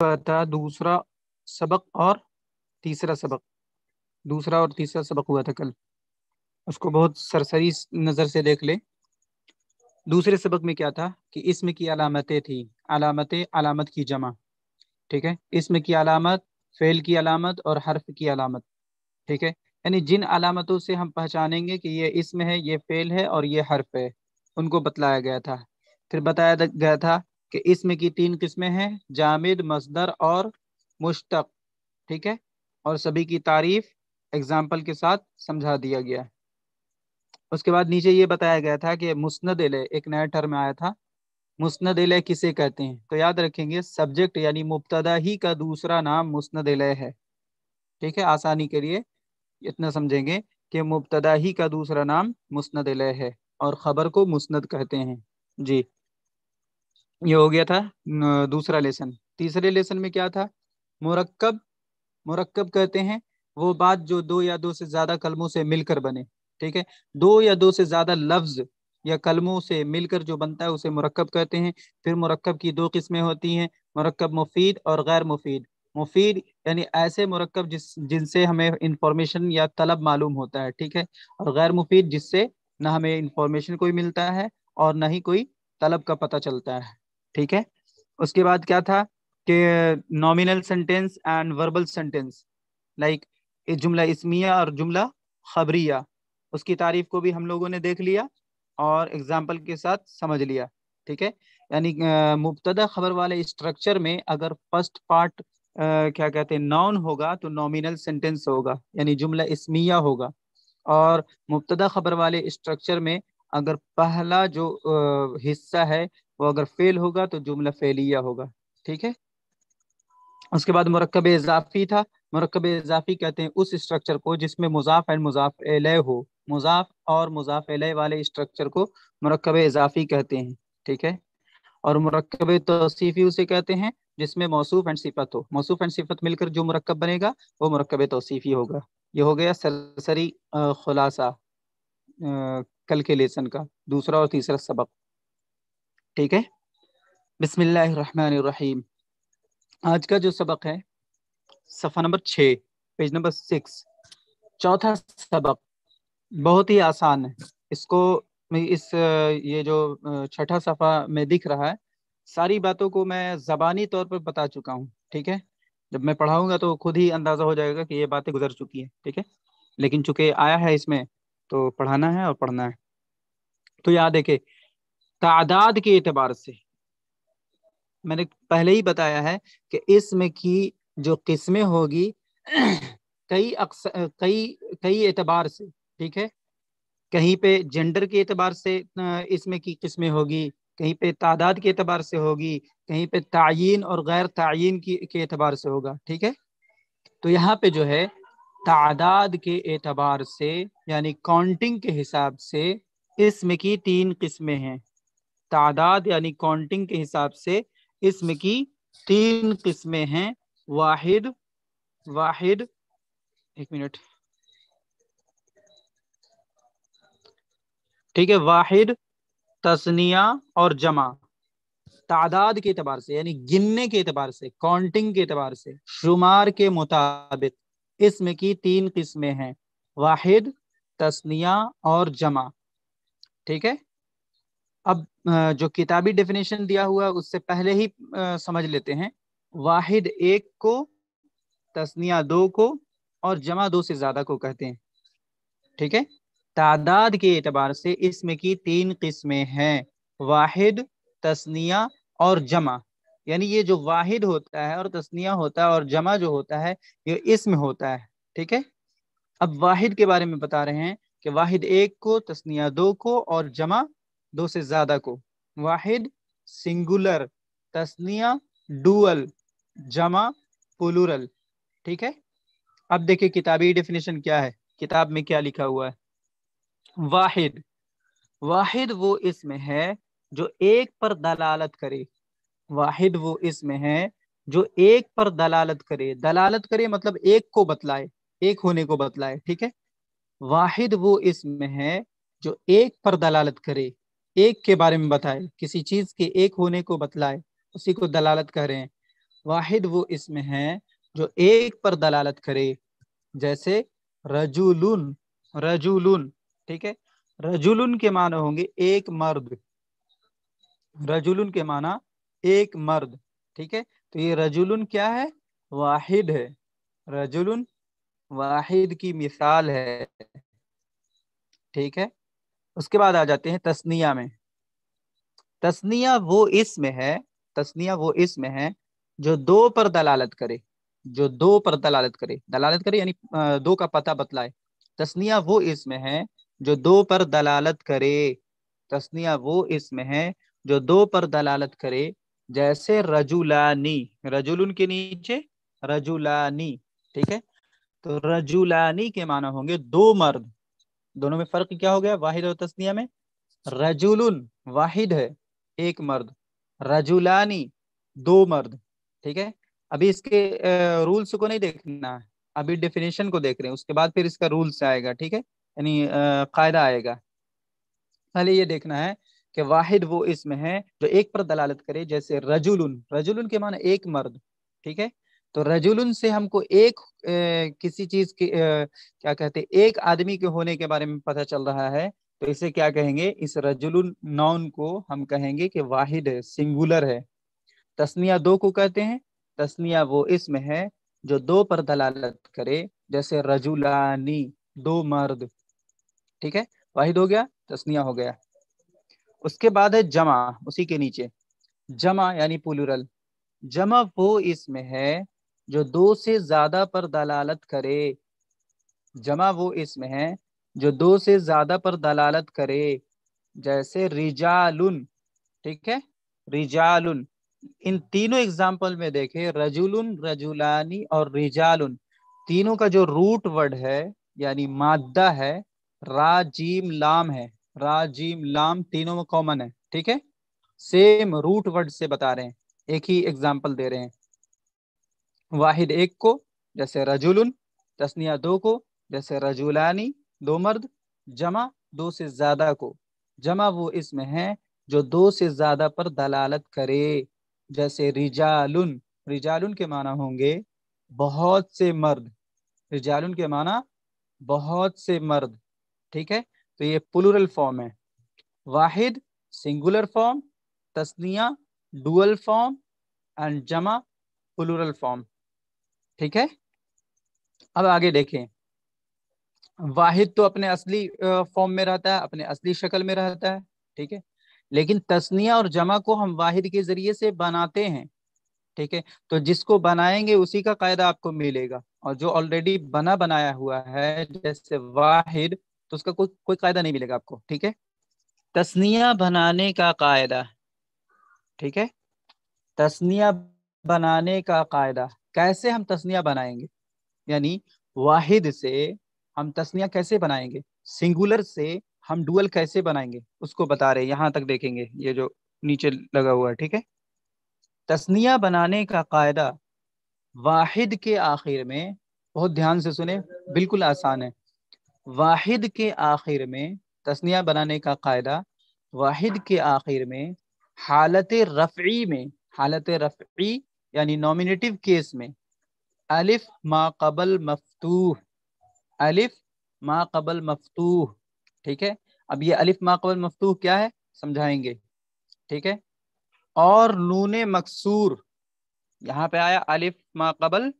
था दूसरा सबक और तीसरा सबक। दूसरा और तीसरा सबक हुआ था कल। उसको बहुत सरसरी नज़र से देख ले। दूसरे सबक में क्या था कि इसमें की अलामतें थी। अलामतें, अलामत की जमा। ठीक है? इसमें की अलामत, फेल की अलामत और हर्फ की अलामत। ठीक है? यानी जिन अलामतों से हम पहचानेंगे कि ये इसमें है, ये फेल है और ये हर्फ है, उनको बतलाया गया था। फिर बताया गया था कि इसमें की तीन किस्में हैं, जामिद, मजदर और मुश्तक, ठीक है? और सभी की तारीफ़ एग्ज़ाम्पल के साथ समझा दिया गया। उसके बाद नीचे ये बताया गया था कि मुस्ंद एक नया टर्म आया था। मुस्ंद किसे कहते हैं? तो याद रखेंगे सब्जेक्ट यानी मुबतदा ही का दूसरा नाम मुस्ंद है। ठीक है? आसानी के लिए इतना समझेंगे कि मुबतदा ही का दूसरा नाम मुस्ंद है और ख़बर को मुस्ंद कहते हैं। जी। ये हो गया था दूसरा लेसन। तीसरे लेसन में क्या था? मुरक्कब मुरक्कब कहते हैं, वो बात जो दो या दो से ज़्यादा कलमों से मिलकर बने, ठीक है? दो या दो से ज़्यादा लफ्ज या कलमों से मिलकर जो बनता है, उसे मुरक्कब कहते हैं। फिर मुरक्कब की दो किस्में होती हैं, मुरक्कब मुफीद और गैर मुफीद। मुफीद यानी ऐसे मुरक्कब जिस, जिनसे हमें इंफॉर्मेशन या तलब मालूम होता है, ठीक है? और गैर मुफीद जिससे ना हमें इंफॉर्मेशन कोई मिलता है और ना ही कोई तलब का पता चलता है। ठीक है? उसके बाद क्या था कि nominal sentence and verbal sentence like जुमला इसमिया और जुमला खबरिया, उसकी तारीफ़ को भी हम लोगों ने देख लिया और एग्ज़ाम्पल के साथ समझ लिया, ठीक है? यानी मुबतदा खबर वाले स्ट्रक्चर में अगर फ़र्स्ट पार्ट क्या कहते हैं नाउन होगा तो नॉमिनल सेंटेंस होगा, यानी जुमला इसमिया होगा। और मुबतदा खबर वाले स्ट्रक्चर में अगर पहला जो हिस्सा है वो अगर फेल होगा तो जुमला फेलिया होगा, ठीक है? उसके बाद मरकब इजाफी था। मरकब इजाफी कहते हैं उस स्ट्रक्चर को जिसमें मुजाफ एंड मुजाफ एलय हो। मुजाफ और मुजाफ एलय वाले स्ट्रक्चर को मरकब इजाफी कहते हैं, ठीक है? और मरकब तोसीफ़ी उसे कहते हैं जिसमें मौसूफ एंड सिफत हो। मौसूफ एंड सिफत मिलकर जो मरकब बनेगा, वो मरकब तोसीफ़ी होगा। ये हो गया सरसरी खुलासा कल के लेसन का। दूसरा और तीसरा सबक। ठीक है? बिस्मिल्लाहिर्रहमानिर्रहीम। आज का जो सबक है, सफ़ा नंबर छः, पेज नंबर सिक्स। चौथा सबक, बहुत ही आसान है। इसको इस, ये जो छठा सफ़ा में दिख रहा है, सारी बातों को मैं ज़बानी तौर पर बता चुका हूँ, ठीक है? जब मैं पढ़ाऊँगा तो खुद ही अंदाज़ा हो जाएगा कि ये बातें गुजर चुकी है, ठीक है? लेकिन चूँकि आया है इसमें तो पढ़ाना है और पढ़ना है। तो याद देखे तादाद के एतबार से। मैंने पहले ही बताया है कि इसमें की जो किस्में होगी, कई अक्सर कई कई एतबार से, ठीक है? कहीं पे जेंडर के एतबार से इसमें की किस्में होगी, कहीं पे तादाद के एतबार से होगी, कहीं पे तयन और गैर तयन की, के एतबार से होगा, ठीक है? तो यहाँ पे जो है, तादाद के एतबार से, यानी काउंटिंग के हिसाब से, इसमें की तीन किस्में हैं। तादाद यानी काउंटिंग के हिसाब से इसमें की तीन किस्में हैं, वाहिद वाहिद, एक मिनट। ठीक है, वाहिद, तस्निया और जमा। तादाद के अतबार से, यानी गिनने के एतबार से काउंटिंग के एतबार से, शुमार के मुताबिक इसमें की तीन किस्में हैं, वाहिद, तस्निया और जमा। ठीक है? अब जो किताबी डेफिनेशन दिया हुआ, उससे पहले ही समझ लेते हैं। वाहिद एक को, तस्निया दो को, और जमा दो से ज़्यादा को कहते हैं। ठीक है? तादाद के एतबार से इसमें की तीन किस्में हैं। वाहिद, तस्निया और जमा। यानी ये जो वाहिद होता है और तस्निया होता है और जमा जो होता है, ये इसमें होता है। ठीक है? अब वाहिद के बारे में बता रहे हैं कि वाहिद एक को, तस्निया दो को और जमा दो से ज़्यादा को। वाहिद सिंगुलर तस्निया डुअल जमा पुलुरल ठीक है? अब देखिए किताबी डेफिनेशन क्या है। किताब में क्या लिखा हुआ है? वाहिद। वाहिद वो इसमें है जो एक पर दलालत करे। वाहिद वो इसमें है जो एक पर दलालत करे। दलालत करे मतलब एक को बतलाए, एक होने को बतलाए, ठीक है? वाहिद वो इसमें है जो एक पर दलालत करे। एक के बारे में बताए, किसी चीज़ के एक होने को बतलाए, उसी को दलालत कह रहे हैं। वाहिद वो इसमें है जो एक पर दलालत करे, जैसे रजुलुन रजुलुन, ठीक है? रजुलुन के माना होंगे एक मर्द। रजुलुन के माना एक मर्द, ठीक है? तो ये रजुलुन क्या है? वाहिद है। रजुलुन वाहिद की मिसाल है, ठीक है? उसके बाद आ जाते हैं तस्निया में। तस्निया वो इसमें है, तस्निया वो इसमें है जो दो पर दलालत करे, जो दो पर दलालत करे। दलालत करे यानी दो का पता बतलाए। तस्निया वो इसमें है जो दो पर दलालत करे। तस्निया वो इसमें है जो दो पर दलालत करे। जैसे रजुलानी रजुल के नीचे, रजुलानी, ठीक है? तो रजुलानी के माना होंगे दो मर्द। दोनों में फ़र्क क्या हो गया? वाहिद और तस्निया में? रजुल वाहिद है, एक मर्द। रजुलानी, दो मर्द, ठीक है? अभी इसके रूल्स को नहीं देखना है। अभी डेफिनेशन को देख रहे हैं। उसके बाद फिर इसका रूल्स आएगा, ठीक है? यानी कायदा आएगा। पहले ये देखना है कि वाहिद वो इसमें है जो एक पर दलालत करे, जैसे रजुल रजुल के माने एक मर्द, ठीक है? तो रजुलन से हमको एक ए, किसी चीज़ के ए, क्या कहते एक आदमी के होने के बारे में पता चल रहा है। तो इसे क्या कहेंगे? इस रजुलन नॉन को हम कहेंगे कि वाहिद है सिंगुलर है। तस्निया दो को कहते हैं। तस्निया वो इसमें है जो दो पर दलालत करे जैसे रजुलानी दो मर्द। ठीक है? वाहिद हो गया तस्निया हो गया। उसके बाद है जमा उसी के नीचे। जमा यानी पुलुरल जमा वो इसमें है जो दो से ज़्यादा पर दलालत करे, जमा वो इसमें है, जो दो से ज़्यादा पर दलालत करे, जैसे रिजालुन, ठीक है? रिजालुन। इन तीनों एग्ज़ाम्पल में देखे, रजुलुन, रजुलानी और रिजालुन। तीनों का जो रूट वर्ड है, यानी मादा है राजीम लाम है। राजीम लाम तीनों में कॉमन है, ठीक है? सेम रूट वर्ड से बता रहे हैं, एक ही एग्ज़ाम्पल दे रहे हैं। वाहिद एक को, जैसे रजुलन, तस्निया दो को, जैसे रजुलानी दो मर्द, जमा दो से ज़्यादा को। जमा वो इसमें है जो दो से ज़्यादा पर दलालत करे। जैसे रिजालुन रिजालुन के माना होंगे बहुत से मर्द। रिजालुन के माना बहुत से मर्द, ठीक है? तो ये प्लूरल फॉर्म है। वाहिद सिंगुलर फॉर्म तस्निया डुअल फॉर्म एंड जमा प्लूरल फॉर्म ठीक है? अब आगे देखें। वाहिद तो अपने असली फॉर्म में रहता है, अपने असली शक्ल में रहता है, ठीक है? लेकिन तस्निया और जमा को हम वाहिद के ज़रिए से बनाते हैं, ठीक है? तो जिसको बनाएँगे, उसी का कायदा आपको मिलेगा। और जो ऑलरेडी बना, बनाया हुआ है, जैसे वाहिद तो उसका कोई कोई कायदा नहीं मिलेगा आपको, ठीक है? तस्निया बनाने का कायदा, ठीक है? तस्निया बनाने का कायदा। कैसे हम तस्निया बनाएँगे? यानी वाहिद से हम तस्निया कैसे बनाएँगे? सिंगुलर से हम डुअल कैसे बनाएँगे? उसको बता रहे यहाँ तक देखेंगे। ये जो नीचे लगा हुआ है, ठीक है? तस्निया बनाने का कायदा वाहिद के आखिर में, बहुत ध्यान से सुने, बिल्कुल आसान है। वाहिद के आखिर में, तस्निया बनाने का कायदा वाहिद के आखिर में, हालत रफ़ी में, हालत रफ़ी यानी नॉमिनेटिव केस में अलिफ मा कबल मफतूह अलिफ मा कबल मफतूह ठीक है? अब ये अलिफ मा कबल मफतूह क्या है? समझाएँगे, ठीक है? और नून मकसूर, यहाँ पे आया अलिफ मा कबल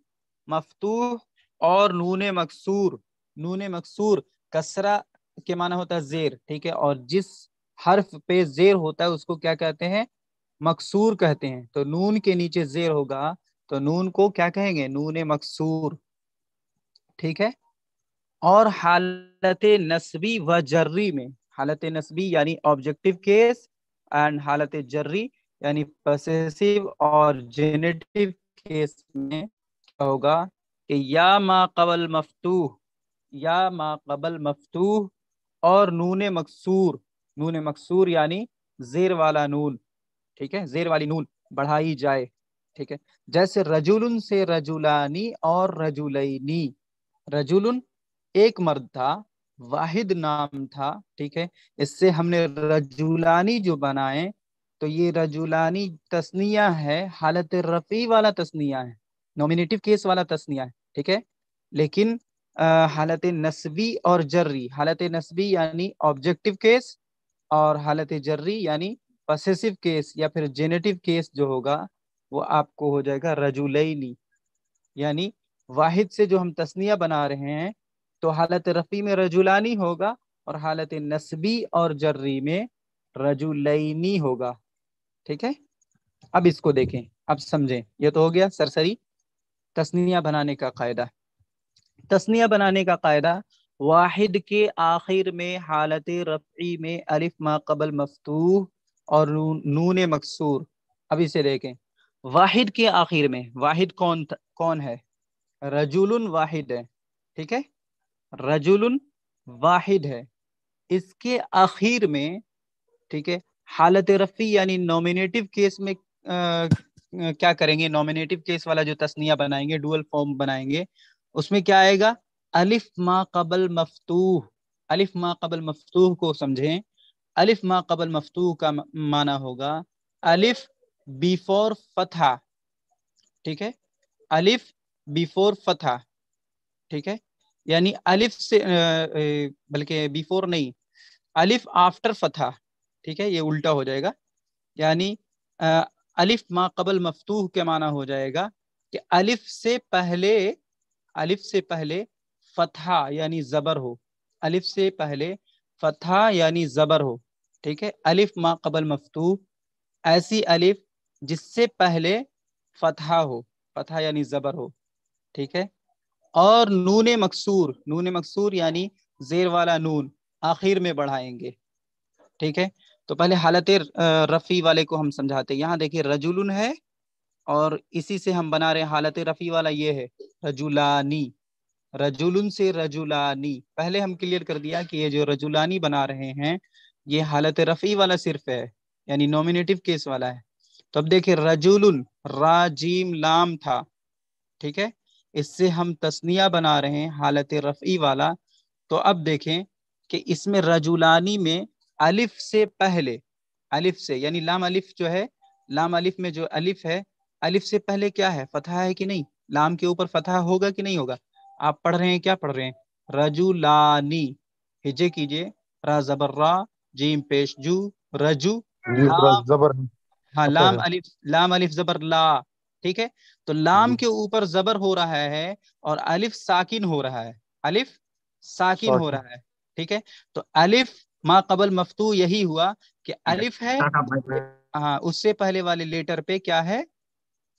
मफतूह और नून मकसूर नून मकसूर कसरा के माना होता है जेर, ठीक है? और जिस हर्फ पे जेर होता है उसको क्या कहते हैं? मकसूर कहते हैं। तो नून के नीचे जेर होगा तो नून को क्या कहेंगे? नून मकसूर। ठीक है? और हालत नस्बी व जर्री में, हालत नस्बी यानी ऑब्जेक्टिव केस एंड हालत जर्री यानी पसेसिव और जेनेटिव केस में क्या होगा? कि या मा कबल मफतूह, या मा कबल मफतूह और नून मकसूर। नून मकसूर यानी जेर वाला नून। ठीक है? जेर वाली नून, बढ़ाई जाए, ठीक है? जैसे रजुलन से रजुलानी और रजुलैनी। रजुलन एक मर्द था, वाहिद नाम था, ठीक है? इससे हमने रजुलानी जो बनाए तो ये रजुलानी तस्निया है, हालत रफ़ी वाला तस्निया है, नॉमिनेटिव केस वाला तस्निया है, ठीक है? लेकिन हालत नस्बी और जर्री, हालत नस्बी यानी ऑब्जेक्टिव केस और हालत जर्री यानी पसेसिव केस या फिर जेनेटिव केस जो होगा, वो आपको हो जाएगा रजुलैनी। यानी वाहिद से जो हम तस्निया बना रहे हैं तो हालत रफ़ी में रजुलानी होगा और हालत नस्बी और जर्री में रजुलैनी होगा। ठीक है? अब इसको देखें, अब समझें। ये तो हो गया सरसरी तस्निया बनाने का कायदा। तस्निया बनाने का कायदा, वाहिद के आखिर में हालत रफ़ी में अलिफ माकबल मफतूह और नून मकसूर। अब इसे देखें। वाहिद के आखिर में वाहिद कौन कौन है? रजुलन वाहिद है ठीक है? रजुलन वाहिद है। इसके आखिर में ठीक है हालत रफ़ी यानी नॉमिनेटिव केस में आ, क्या करेंगे? नॉमिनेटिव केस वाला जो तस्निया बनाएँगे डुअल फॉर्म बनाएँगे उसमें क्या आएगा? अलिफ मा कबल मफतूह। अलिफ मा कबल मफतूह को समझें। अलिफ मा कबल मफतू का माना होगा। अलिफ बिफोर फथा ठीक है? अलिफ बिफोर फथा ठीक है? यानी अलिफ से बल्कि बिफोर नहीं, अलिफ आफ्टर फथा ठीक है? ये उल्टा हो जाएगा। यानी अलिफ मा कबल मफतूह के माना हो जाएगा कि अलिफ से पहले, अलिफ से पहले फतहा, यानी जबर हो। अलिफ से पहले फतहा, यानी जबर हो। ठीक है? अलिफ, मा, कबल मफतूह ऐसी अलिफ जिससे पहले फतहा हो, फतहा यानी जबर हो, ठीक है? और नून मकसूर नून मकसूर यानी जेर वाला नून आखिर में बढ़ाएँगे, ठीक है? तो पहले हालत रफ़ी वाले को हम समझाते हैं। यहाँ देखिए, रजुलन है और इसी से हम बना रहे हैं हालत रफ़ी वाला ये है, रजुलानी। रजुलन से रजुलानी। पहले हम क्लियर कर दिया कि ये जो रजुलानी बना रहे हैं ये हालत रफ़ी वाला सिर्फ़ है, यानी नॉमिनेटिव केस वाला है। तो अब देखिए, रजुलन, राजीम लाम था, ठीक है? इससे हम तस्निया बना रहे हैं हालत रफ़ी वाला। तो अब देखें कि इसमें रजुलानी में अलिफ से पहले, अलिफ से, यानी लाम अलिफ जो है, लाम अलिफ में जो अलिफ है, अलिफ से पहले क्या है? फतहा है कि नहीं? लाम के ऊपर फतहा होगा कि नहीं होगा? आप पढ़ रहे हैं, क्या पढ़ रहे हैं? रजुलानी। हिजे कीजिए, रा जबर रा जीम पेश जू रजू जबर हाँ लाम अलिफ लाम अलिफ जबर ला ठीक है? तो लाम के ऊपर जबर हो रहा है और अलिफ साकिन हो रहा है। अलिफ साकिन हो रहा है। ठीक है? तो अलिफ मा कबल मफतू यही हुआ कि अलिफ है। हाँ उससे पहले वाले लेटर पे क्या है?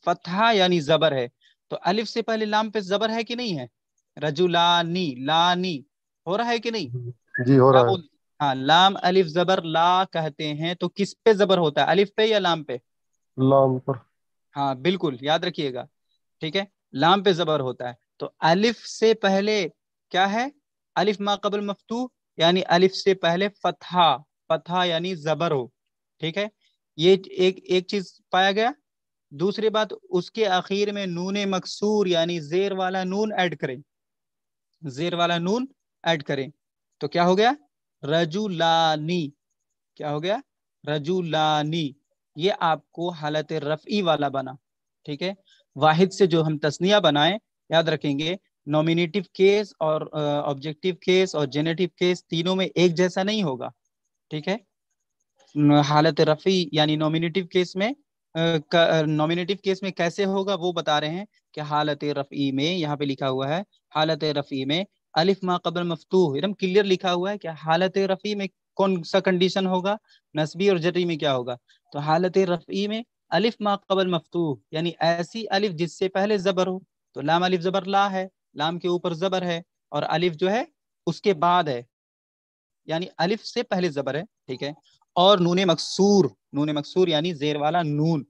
फतहा यानी जबर है। तो अलिफ से पहले लाम पे जबर है कि नहीं है? रजुलानी लानी हो रहा है कि नहीं? जी हो रहा है। हाँ लाम अलिफ जबर ला कहते हैं तो किस पे जबर होता है? अलिफ पे या लाम पे? लाम पर। हाँ बिल्कुल याद रखिएगा ठीक है? लाम पे जबर होता है। तो अलिफ से पहले क्या है? अलिफ मा कबल मफतू यानी अलिफ से पहले फतहा फतहा यानी जबर हो ठीक है? ये एक एक चीज़ पाया गया। दूसरी बात उसके आखिर में नून मकसूर यानी जेर वाला नून ऐड करें। जेर वाला नून ऐड करें तो क्या हो गया? रजुलानी। क्या हो गया? रजुलानी। ये आपको हालत रफ़ी वाला बना, ठीक है? वाहिद से जो हम तस्निया बनाए, याद रखेंगे, नॉमिनेटिव केस और ऑब्जेक्टिव केस और जेनेटिव केस तीनों में एक जैसा नहीं होगा, ठीक है? हालत रफ़ी यानी नॉमिनेटिव केस में नॉमिनेटिव केस में कैसे होगा वो बता रहे हैं कि हालत रफ़ी में, यहाँ पे लिखा हुआ है, हालत रफ़ी में अलिफ मा कबल मफतूह, एकदम क्लियर लिखा हुआ है कि हालत रफ़ी में कौन सा कंडीशन होगा, नस्बी और जरी में क्या होगा? तो हालत रफ़ी में अलिफ मा कबल मफतूह, यानी ऐसी अलिफ जिससे पहले जबर हो तो लाम अलिफ जबर ला है, लाम के ऊपर जबर है, और अलिफ जो है, उसके बाद है। यानी अलिफ से पहले जबर है, ठीक है? और नून मकसूर नून मकसूर यानी जेर वाला नून,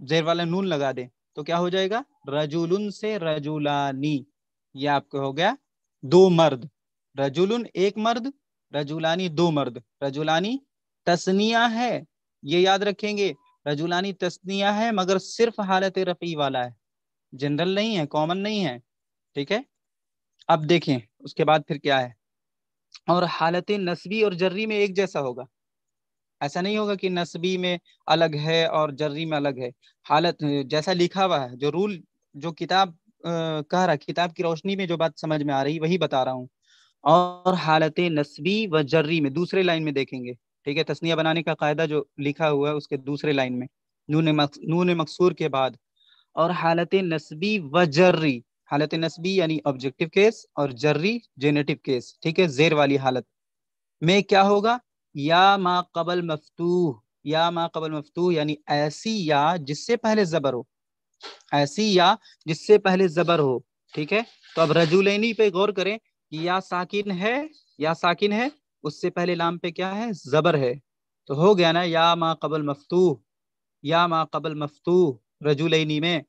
जेर वाला नून लगा दे तो क्या हो जाएगा? रजुलन से रजुलानी। ये आपको हो गया दो मर्द। रजुलन एक मर्द, रजुलानी दो मर्द। रजुलानी तस्निया है, ये याद रखेंगे। रजुलानी तस्निया है, मगर सिर्फ़ हालत रफ़ी वाला है। जनरल नहीं है, कॉमन नहीं है, ठीक है? अब देखें, उसके बाद फिर क्या है? और हालत नस्बी और जर्री में एक जैसा होगा। ऐसा नहीं होगा कि नस्बी में अलग है और जर्री में अलग है। हालत जैसा लिखा हुआ है, जो रूल, जो किताब कह रहा, किताब की रोशनी में जो बात समझ में आ रही, वही बता रहा हूँ। और हालत नस्बी व जर्री में, दूसरे लाइन में देखेंगे, ठीक है? तस्निया बनाने का कायदा जो लिखा हुआ है, उसके दूसरे लाइन में, नून नून मकसूर के बाद। और हालत नस्बी व जर्री, हालत नस्बी यानी ऑब्जेक्टिव केस और जर्री जेनेटिव केस, ठीक है? जेर वाली हालत में क्या होगा? या मा कबल मफतूह, या मा कबल मफतूह यानी ऐसी या जिससे पहले जबर हो। ऐसी या जिससे पहले जबर हो, ठीक है? तो अब रजुलैनी पे गौर करें कि या साकिन है, या साकिन है, उससे पहले लाम पे क्या है? जबर है। तो हो गया ना, या मा कबल मफतू, या मा कबल मफतू रजुलैनी में।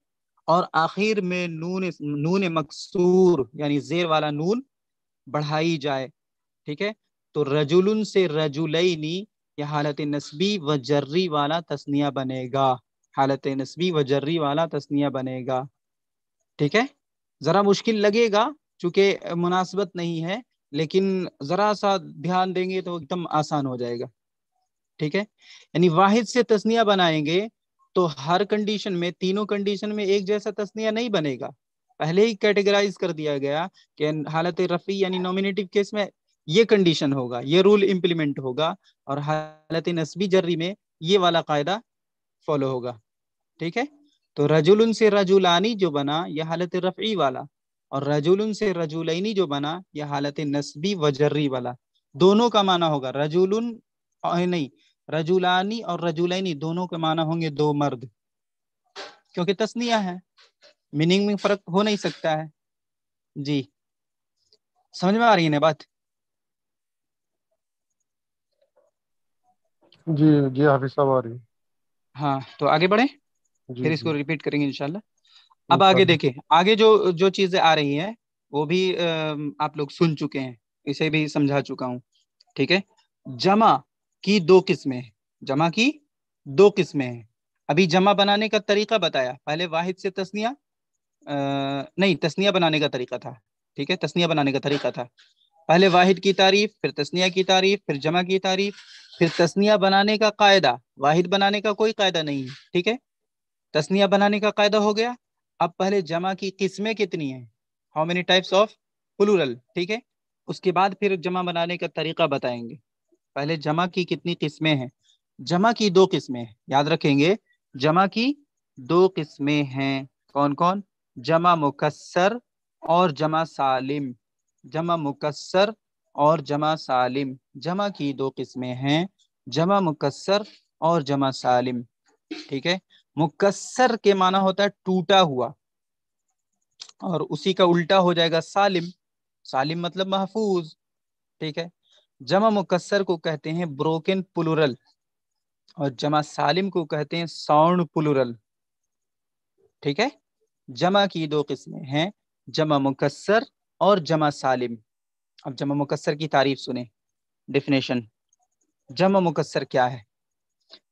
और आखिर में नून नून मकसूर, यानी जेर वाला नून बढ़ाई जाए, ठीक है? तो रजुलन से रजुलैनी, या हालत नस्बी व जर्री वाला तस्निया बनेगा। हालत नस्बी व जर्री वाला तस्निया बनेगा। ठीक है? जरा मुश्किल लगेगा, चूँकि मुनासबत नहीं है, लेकिन जरा सा ध्यान देंगे तो एकदम आसान हो जाएगा। ठीक है? यानी वाहिद से तस्निया बनाएँगे तो हर कंडीशन में, तीनों कंडीशन में एक जैसा तस्निया नहीं बनेगा। पहले ही कैटेगराइज कर दिया गया कि हालत रफ़ी यानी नॉमिनेटिव केस में ये कंडीशन होगा, ये रूल इम्प्लीमेंट होगा, और हालत नस्बी जर्री में ये वाला कायदा फॉलो होगा। ठीक है? तो रजुल से रजुलानी जो बना यह हालत रफ़ी वाला और रजुल से रजुलैनी जो बना यह हालत नस्बी वजर्री वाला दोनों का माना होगा। रजुल नहीं रजुलानी और रजुलैनी दोनों के माना होंगे दो मर्द। क्योंकि तस्निया है मीनिंग में फ़र्क हो नहीं सकता है। जी। समझ में आ रही है ना बात? जी जी हाफिज साहब आ रही हाँ तो आगे बढ़े। फिर इसको रिपीट करेंगे इनशाला अब आगे देखें आगे जो जो चीज़ें आ रही हैं वो भी आप लोग सुन चुके हैं इसे भी समझा चुका हूँ ठीक है? जमा की दो किस्में जमा की दो किस्में हैं। अभी जमा बनाने का तरीका बताया पहले वाहिद से तस्निया नहीं तस्निया बनाने का तरीका था ठीक है? तस्निया बनाने का तरीका था। पहले वाहिद की तारीफ़ फिर तस्निया की तारीफ़ फिर जमा की तारीफ़ फिर तस्निया बनाने का कायदा वाहिद बनाने का कोई कायदा नहीं है ठीक है? तस्निया बनाने का कायदा हो गया। अब पहले जमा की किस्में कितनी है? How many types of plural ठीक है? उसके बाद फिर जमा बनाने का तरीका बताएँगे। पहले जमा की कितनी किस्में हैं? जमा की दो किस्में याद रखेंगे, जमा की दो किस्में हैं। कौन कौन जमा मुकसर और जमा सालिम। जमा मुकसर और जमा सालिम। जमा की दो किस्में हैं। जमा मुकसर और जमा सालिम। ठीक है? मुकसर के माना होता है टूटा हुआ। और उसी का उल्टा हो जाएगा सालिम। सालिम मतलब महफूज, ठीक है? जमा मुकसर को कहते हैं ब्रोकन पुलुरल और जमा सालिम को कहते हैं साउंड पुलुरल, ठीक है? जमा की दो किस्में हैं, जमा मुकसर और जमा सालिम। अब जमा मुकसर की तारीफ़ सुने डिफिनेशन जमा मुकसर क्या है?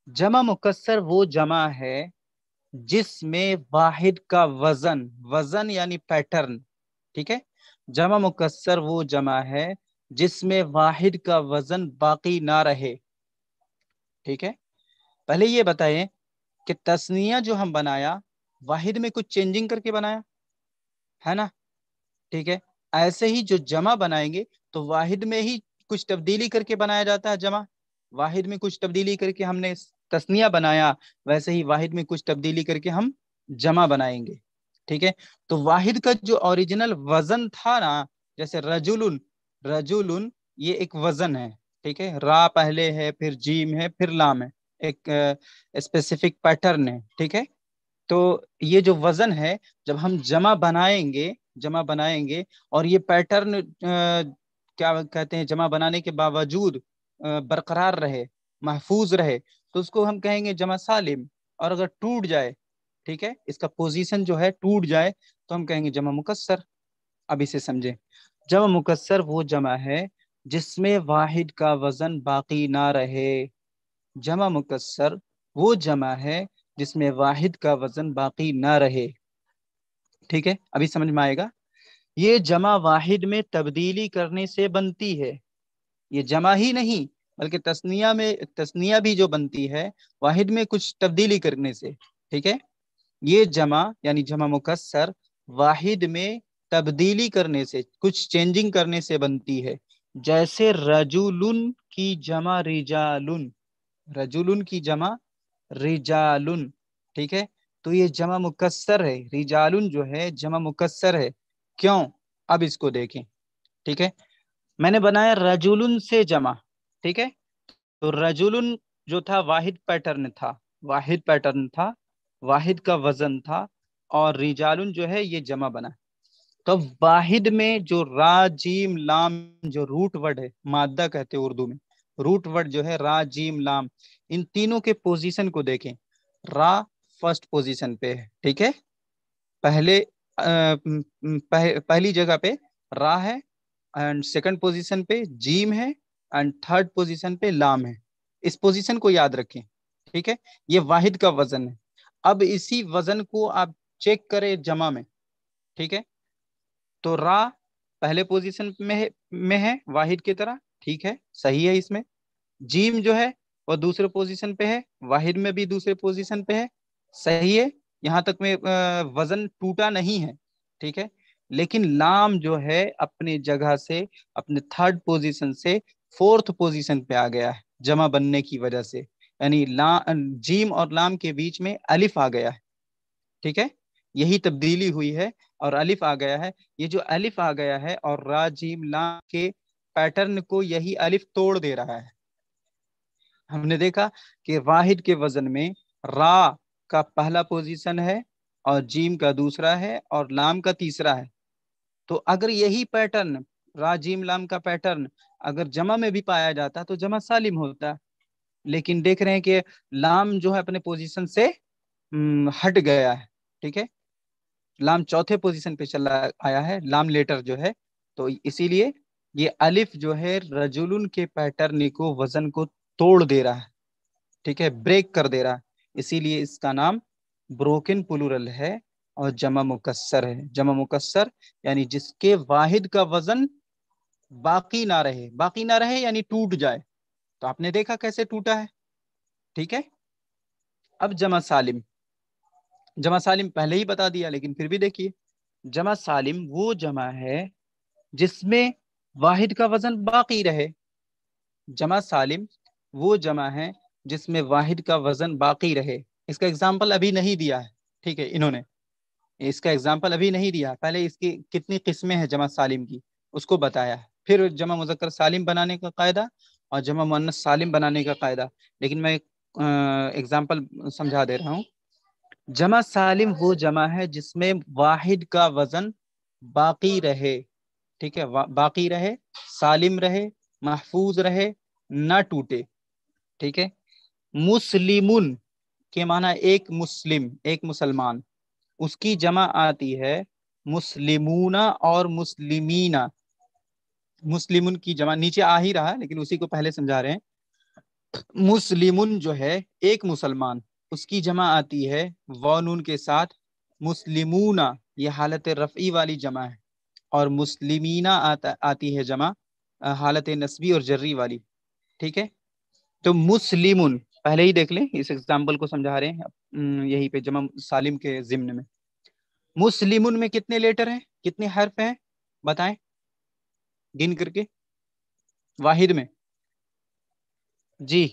जमा मुकसर वो जमा है जिसमें वाहिद का वज़न वज़न यानी पैटर्न, ठीक है? जमा मुकसर वो जमा है जिसमें वाहिद का वज़न बाकी ना रहे, ठीक है? पहले ये बताएँ कि तस्निया जो हम बनाया, वाहिद में कुछ चेंजिंग करके बनाया, है ना? ठीक है? ऐसे ही जो जमा बनाएँगे तो वाहिद में ही कुछ तब्दीली करके बनाया जाता है जमा। वाहिद में कुछ तब्दीली करके हमने तस्निया बनाया, वैसे ही वाहिद में कुछ तब्दीली करके हम जमा बनाएँगे। ठीक है? तो वाहिद का जो ओरिजिनल वज़न था ना, जैसे रजुल रजुल ये एक वज़न है। ठीक है? रा पहले है, फिर जीम है, फिर लाम है। एक स्पेसिफिक पैटर्न है। ठीक है? तो ये जो वज़न है, जब हम जमा बनाएँगे जमा बनाएँगे और ये पैटर्न क्या कहते हैं, जमा बनाने के बावजूद बरकरार रहे महफूज रहे तो उसको हम कहेंगे जमा सालिम। और अगर टूट जाए, ठीक है, इसका पोजीशन जो है टूट जाए तो हम कहेंगे जमा मुकसर अब इसे समझे। जमा मुकसर वो जमा है जिसमें वाहिद का वज़न बाकी ना रहे। जमा मुकसर वो जमा है जिसमें वाहिद का वज़न बाकी ना रहे। ठीक है, अभी समझ में आएगा? ये जमा वाहिद में तब्दीली करने से बनती है। ये जमा ही नहीं बल्कि तस्निया में, तस्निया भी जो बनती है, वाहिद में कुछ तब्दीली करने से, ठीक है? ये जमा, यानी जमा मुकसर वाहिद में तब्दीली करने से, कुछ चेंजिंग करने से बनती है। जैसे रजुलुन की जमा रिजालुन, रजुलुन की जमा रिजालुन, ठीक है? तो ये जमा मुकसर है, रिजालुन जो है, जमा मुकसर है। क्यों? अब इसको देखें, ठीक है? मैंने बनाया रजुलुन से जमा। ठीक है? तो रजुलुन जो था वाहिद पैटर्न था। वाहिद पैटर्न था वाहिद का वज़न था और रिजालुन जो है ये जमा बना। तो वाहिद में जो राजीम लाम जो रूट वर्ड है मादा कहते उर्दू में रूट वर्ड जो है राजीम लाम इन तीनों के पोजीशन को देखें। रा फ़र्स्ट पोजीशन पे है ठीक है? पहले आ, पह, पहली जगह पे रा है एंड सेकंड पोजीशन पे जीम है एंड थर्ड पोजीशन पे लाम है। इस पोजीशन को याद रखें, ठीक है? ये वाहिद का वज़न है। अब इसी वज़न को आप चेक करें जमा में, ठीक है? तो रा पहले पोजीशन में है में है, वाहिद की तरह, ठीक है? सही है इसमें। जीम जो है, वो दूसरे पोजीशन पे है, वाहिद में भी दूसरे पोजीशन पे है। सही है, यहाँ तक में वज़न टूटा नहीं है, ठीक है? लेकिन लाम जो है, अपनी जगह से, अपने थर्ड पोजीशन से फोर्थ पोजीशन पे आ गया है, जमा बनने की वजह से। यानी ला, जीम और लाम के बीच में अलिफ आ गया है। ठीक है? यही तब्दीली हुई है और अलिफ आ गया है। ये जो अलिफ आ गया है और रा, जीम, लाम के पैटर्न को यही अलिफ तोड़ दे रहा है। हमने देखा कि वाहिद के वज़न में रा का पहला पोजीशन है और जीम का दूसरा है और लाम का तीसरा है। तो अगर यही पैटर्न राजीम लाम का पैटर्न अगर जमा में भी पाया जाता तो जमा सालिम होता। लेकिन देख रहे हैं कि लाम जो है अपने पोजीशन से हट गया है, ठीक है? लाम चौथे पोजीशन पे चला आया है, लाम लेटर जो है। तो इसीलिए ये अलिफ जो है रजुलन के पैटर्न को, वज़न को तोड़ दे रहा है, ठीक है? ब्रेक कर दे रहा है। इसीलिए इसका नाम ब्रोकन पुलूरल है और जमा मुकसर है। जमा मुकसर यानी जिसके वाहिद का वज़न बाकी ना रहे। बाकी ना रहे यानी टूट जाए। तो आपने देखा कैसे टूटा है? ठीक है? अब जमा सालिम। जमा सालिम पहले ही बता दिया, लेकिन फिर भी देखिए। जमा सालिम वो जमा है जिसमें वाहिद का वज़न बाकी रहे। जमा सालिम वो जमा है जिसमें वाहिद का वज़न बाकी रहे। इसका एग्ज़ाम्पल अभी नहीं दिया है। ठीक है, इन्होंने। इसका एग्ज़ाम्पल अभी नहीं दिया। पहले इसकी कितनी किस्में हैं जमा सालिम की, उसको बताया फिर जमा मुजक्कर सालिम बनाने का कायदा और जमा मुन्नस सालिम बनाने का कायदा। लेकिन मैं एग्ज़ाम्पल समझा दे रहा हूँ। जमा सालिम वो जमा है जिसमें वाहिद का वज़न बाकी रहे, ठीक है? बाकी रहे, सालिम रहे, महफूज रहे, न टूटे, ठीक है? मुस्लिमुन के माना एक मुस्लिम, एक मुसलमान, उसकी जमा आती है मुस्लिमूना और मुस्लिमीना। मुस्लिमुन की जमा, नीचे आ ही रहा लेकिन उसी को पहले समझा रहे हैं। मुस्लिम जो है, एक मुसलमान, उसकी जमा आती है वनून के साथ, मुस्लिमूना, ये हालत रफ़ी वाली जमा है, और मुस्लिमीना आता, आती है जमा हालत नस्बी और जर्री वाली, ठीक है? तो मुस्लिमुन, पहले ही देख लें, इस एग्ज़ाम्पल को समझा रहे हैं यहीं पे जमा सालिम के जिम्न में। मुस्लिमुन में कितने लेटर हैं, कितने हर्फ हैं, बताएँ? गिन करके। वाहिद में। जी।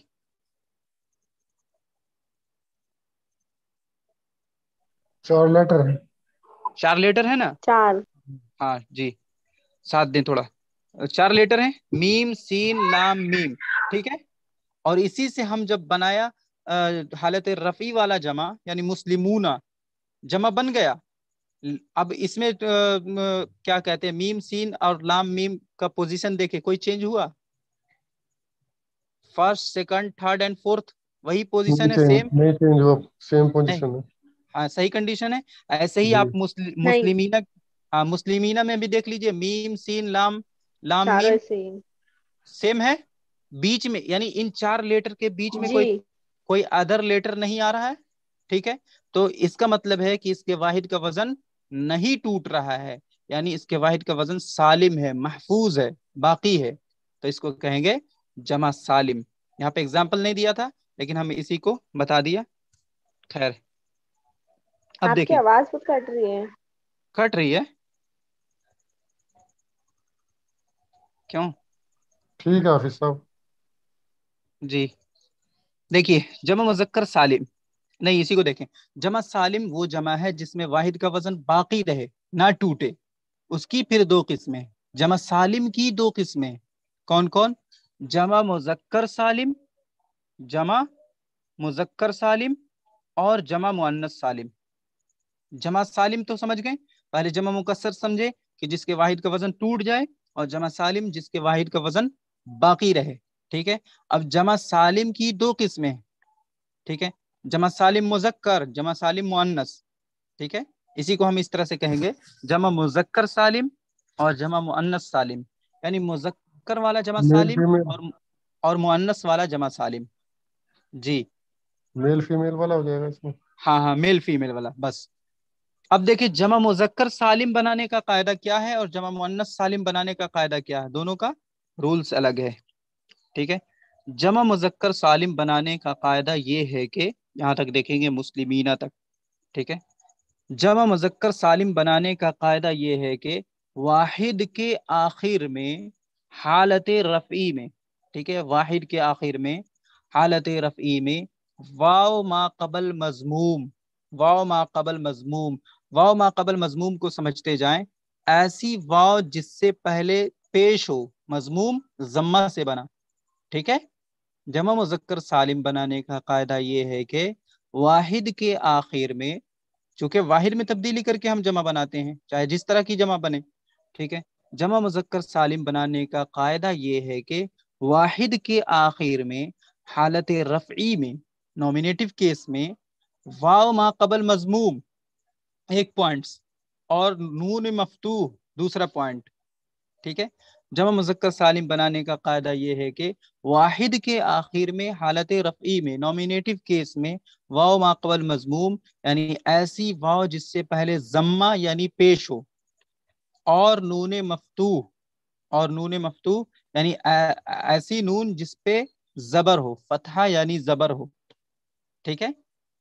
चार लेटर है। चार लेटर है ना? चार। हाँ जी। साथ दें थोड़ा। चार लेटर हैं। मीम सीन लाम मीम। ठीक है? और इसी से हम जब बनाया हालत रफ़ी वाला जमा यानी मुस्लिमूना जमा बन गया अब इसमें आ, क्या कहते हैं मीम सीन और लाम मीम का पोजीशन देखे कोई चेंज हुआ? First second third and fourth वही पोजीशन है सेम नहीं चेंज हुआ सेम पोजीशन है। हाँ सही कंडीशन है। ऐसे ही आप मुस्लि, मुस्लिमीना हाँ मुस्लिमीना में भी देख लीजिए मीम सीन लाम लाम मीम सेम है? बीच में यानी इन चार लेटर के बीच में कोई कोई अदर लेटर नहीं आ रहा है ठीक है? तो इसका मतलब है कि इसके वाहिद का वज़न नहीं टूट रहा है। यानी इसके वाहिद का वज़न सालिम है महफूज है बाकी है। तो इसको कहेंगे जमा सालिम। यहाँ पे एग्ज़ाम्पल नहीं दिया था लेकिन हम इसी को बता दिया। खैर अब देखिए। आवाज़ बहुत कट रही है। कट रही है? क्यों? ठीक है हाफिज साहब। जी। देखिए जमा मुजक्कर सालिम। नहीं, इसी को देखें। जमा सालिम वो जमा है जिसमें वाहिद का वज़न बाकी रहे, ना टूटे। उसकी फिर दो किस्में। जमा सालिम की दो किस्में। कौन कौन? जमा मुजक्कर सालिम, जमा मुजक्कर सालिम और जमा मुअन्नस सालिम। जमा सालिम तो समझ गए? पहले जमा मुकसर समझे कि जिसके वाहिद का वज़न टूट जाए और जमा सालिम जिसके वाहिद का वज़न बाकी रहे। ठीक है? अब जमा सालिम की दो किस्में। ठीक है? जमा सालिम मुजक्कर जमा सालिम मुअन्नस ठीक है? इसी को हम इस तरह से कहेंगे जमा मुजक्कर सालिम और जमा मुअन्नस सालिम। यानी मुजक्कर वाला जमा सालिम और और मुअन्नस वाला जमा सालिम। जी। मेल फीमेल वाला हो जाएगा इसमें। हाँ हाँ मेल फीमेल वाला बस। अब देखिए जमा मुजक्कर सालिम बनाने का कायदा क्या है और जमा मुअन्नस सालिम बनाने का कायदा क्या है? दोनों का रूल्स अलग है ठीक है? जमा मुजक्कर सालिम बनाने का कायदा ये है कि यहाँ तक देखेंगे मुस्लिमीना तक, ठीक है? जमा मुजक्कर सालिम बनाने का कायदा ये है कि वाहिद के आखिर में, हालत रफ़ी में, ठीक है? वाहिद के आखिर में, हालत रफ़ी में वाव मा कबल मजमूम वाव मा कबल मजमूम वाव मा कबल मजमूम को समझते जाएँ, ऐसी वाव जिससे पहले पेश हो, मजमूम जम्मा से बना, ठीक है? जमा मुजक्कर सालिम बनाने का कायदा ये है कि वाहिद के आखिर में, चूँकि वाहिद में तब्दीली करके हम जमा बनाते हैं, चाहे जिस तरह की जमा बने, ठीक है? जमा मुजक्कर सालिम बनाने का कायदा ये है कि वाहिद के आखिर में, हालत रफ़ी में, नॉमिनेटिव केस में, वाव मा कबल मजमूम, एक पॉइंट्स, और नून मफतू दूसरा पॉइंट, ठीक है? जमा मुजक्कर सालिम बनाने का कायदा ये है कि वाहिद के आखिर में हालत रफ़ी में नॉमिनेटिव केस में वाव माकबल मजमूम यानी ऐसी वाव जिससे पहले जम्मा यानी पेश हो और नून मफतू और नून मफतू यानी ऐसी नून जिसपे जबर हो फतहा यानी जबर हो ठीक है?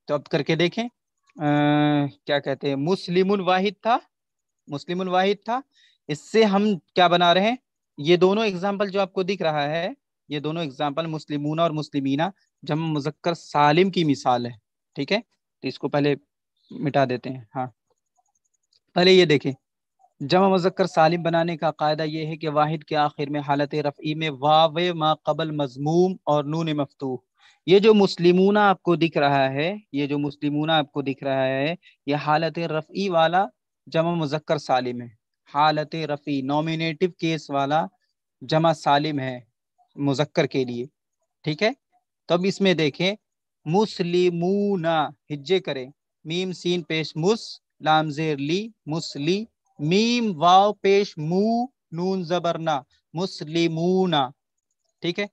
तो अब करके देखें आ, क्या कहते हैं मुस्लिम वाहिद था मुस्लिम वाहिद था इससे हम क्या बना रहे हैं? ये दोनों एग्ज़ाम्पल जो आपको दिख रहा है, ये दोनों एग्ज़ाम्पल मुस्लिमूना और मुस्लिमीना, जब मुजक्कर सालिम की मिसाल है, ठीक है? तो इसको पहले मिटा देते हैं हाँ। पहले ये देखें जमा मुजक्कर सालिम बनाने का कायदा यह है कि वाहिद के आखिर में हालत रफ़ी में वाव मा कबल मजमूम और नून मफतू ये जो मुस्लिमूना आपको दिख रहा है, ये जो मुस्लिमूना आपको दिख रहा है, ये हालत रफ़ी वाला जमा मुजक्कर सालिम है। हालत रफ़ी नॉमिनेटिव केस वाला जमा सालिम है मुजक्कर के लिए, ठीक है? तो अब इसमें देखें, मुस्लिमूना, हिज्जे करें। मीम सीन पेश, मुस लाम जेर ली, मुस्ली, मीम वाव पेश, मू, नून जबरना मुस्लिमूना, ठीक है?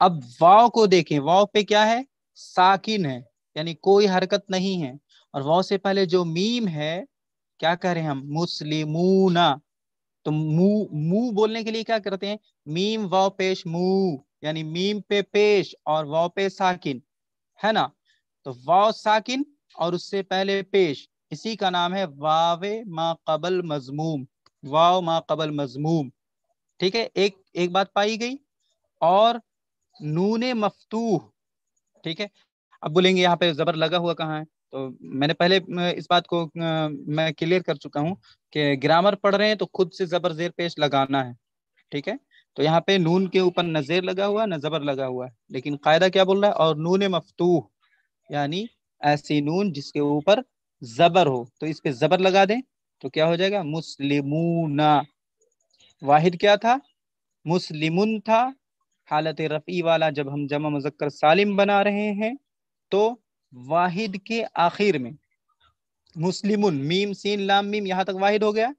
अब वाव को देखें, वाव पे क्या है? साकिन है, यानी कोई हरकत नहीं है। और वाव से पहले जो मीम है क्या कह रहे हैं हम? मुस्लिमूना। तो मुँह मुँह बोलने के लिए क्या करते हैं? मीम, वाव, पेश मुँह यानी मीम पे पेश और वाव पे साकिन, है ना? तो वाव साकिन और उससे पहले पेश, इसी का नाम है वावे मा कबल मजमूम, वाव मा कबल मजमूम। ठीक है, एक एक बात पाई गई और नूने मफतूह, ठीक है? अब बोलेंगे यहाँ पे जबर लगा हुआ कहाँ है? तो मैंने पहले इस बात को मैं क्लियर कर चुका हूँ कि ग्रामर पढ़ रहे हैं तो खुद से जबर जेर पेश लगाना है, ठीक है? तो यहाँ पे नून के ऊपर न जेर लगा हुआ, न जबर लगा हुआ है। लेकिन कायदा क्या बोल रहा है? और नून मफतूह, यानी ऐसी नून जिसके ऊपर जबर हो। तो इस पे जबर लगा दें तो क्या हो जाएगा? मुस्लिमूना। वाहिद क्या था? मुस्लिमुन था। हालत रफ़ी वाला जब हम जमा मुजक्कर सालिम बना रहे हैं तो वाहिद के आखिर में। मुस्लिम मीम, सीन, लाम, मीम, यहाँ तक वाहिद हो गया।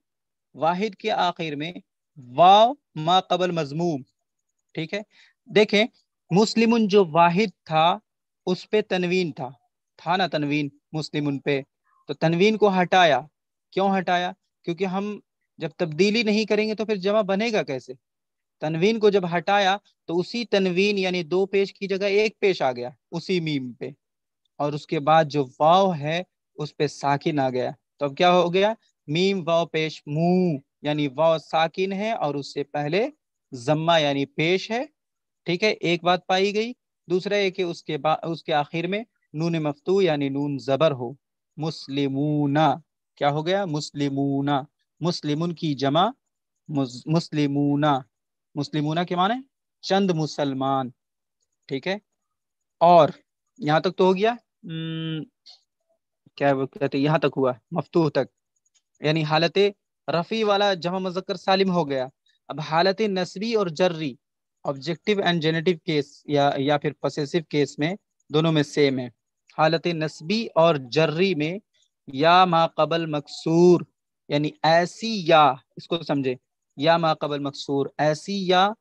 वाहिद के आखिर में वाव, मा कबल, मजमूम। ठीक है? देखें मुस्लिम जो वाहिद था, उस पे तनवीन था। था ना तनवीन मुस्लिमुन पे? तो तनवीन को हटाया। क्यों हटाया? क्योंकि हम जब तब्दीली नहीं करेंगे तो फिर जमा बनेगा कैसे? तनवीन को जब हटाया तो उसी तनवीन, यानी दो पेश की जगह एक पेश आ गया, उसी मीम पे। और उसके बाद जो वाव है, उस पे साकिन आ गया। तो अब क्या हो गया? मीम, वाव, पेश मुँह यानी वाव साकिन है और उससे पहले जम्मा, यानी पेश है। ठीक है, एक बात पाई गई। दूसरा है कि उसके बाद उसके आखिर में नून मफ्तू, यानी नून जबर हो। मुस्लिमूना, क्या हो गया? मुस्लिमूना। मुस्लिमुन की जमा मुस्लिमूना। मुस्लिमूना के माने? चंद मुसलमान। ठीक है? और यहाँ तक तो हो गया। क्या कहते यहाँ तक हुआ, मफतूह तक। यानी हालत रफ़ी वाला जमा मुजक्कर सालिम हो गया। अब हालत नसबी और जर्री, ऑब्जेक्टिव एंड जेनेटिव केस या या फिर पसेसिव केस में दोनों में सेम है। हालत नस्बी और जर्री में या मा कबल मकसूर, यानी ऐसी या, इसको समझे, या मा कबल मकसूर, ऐसी या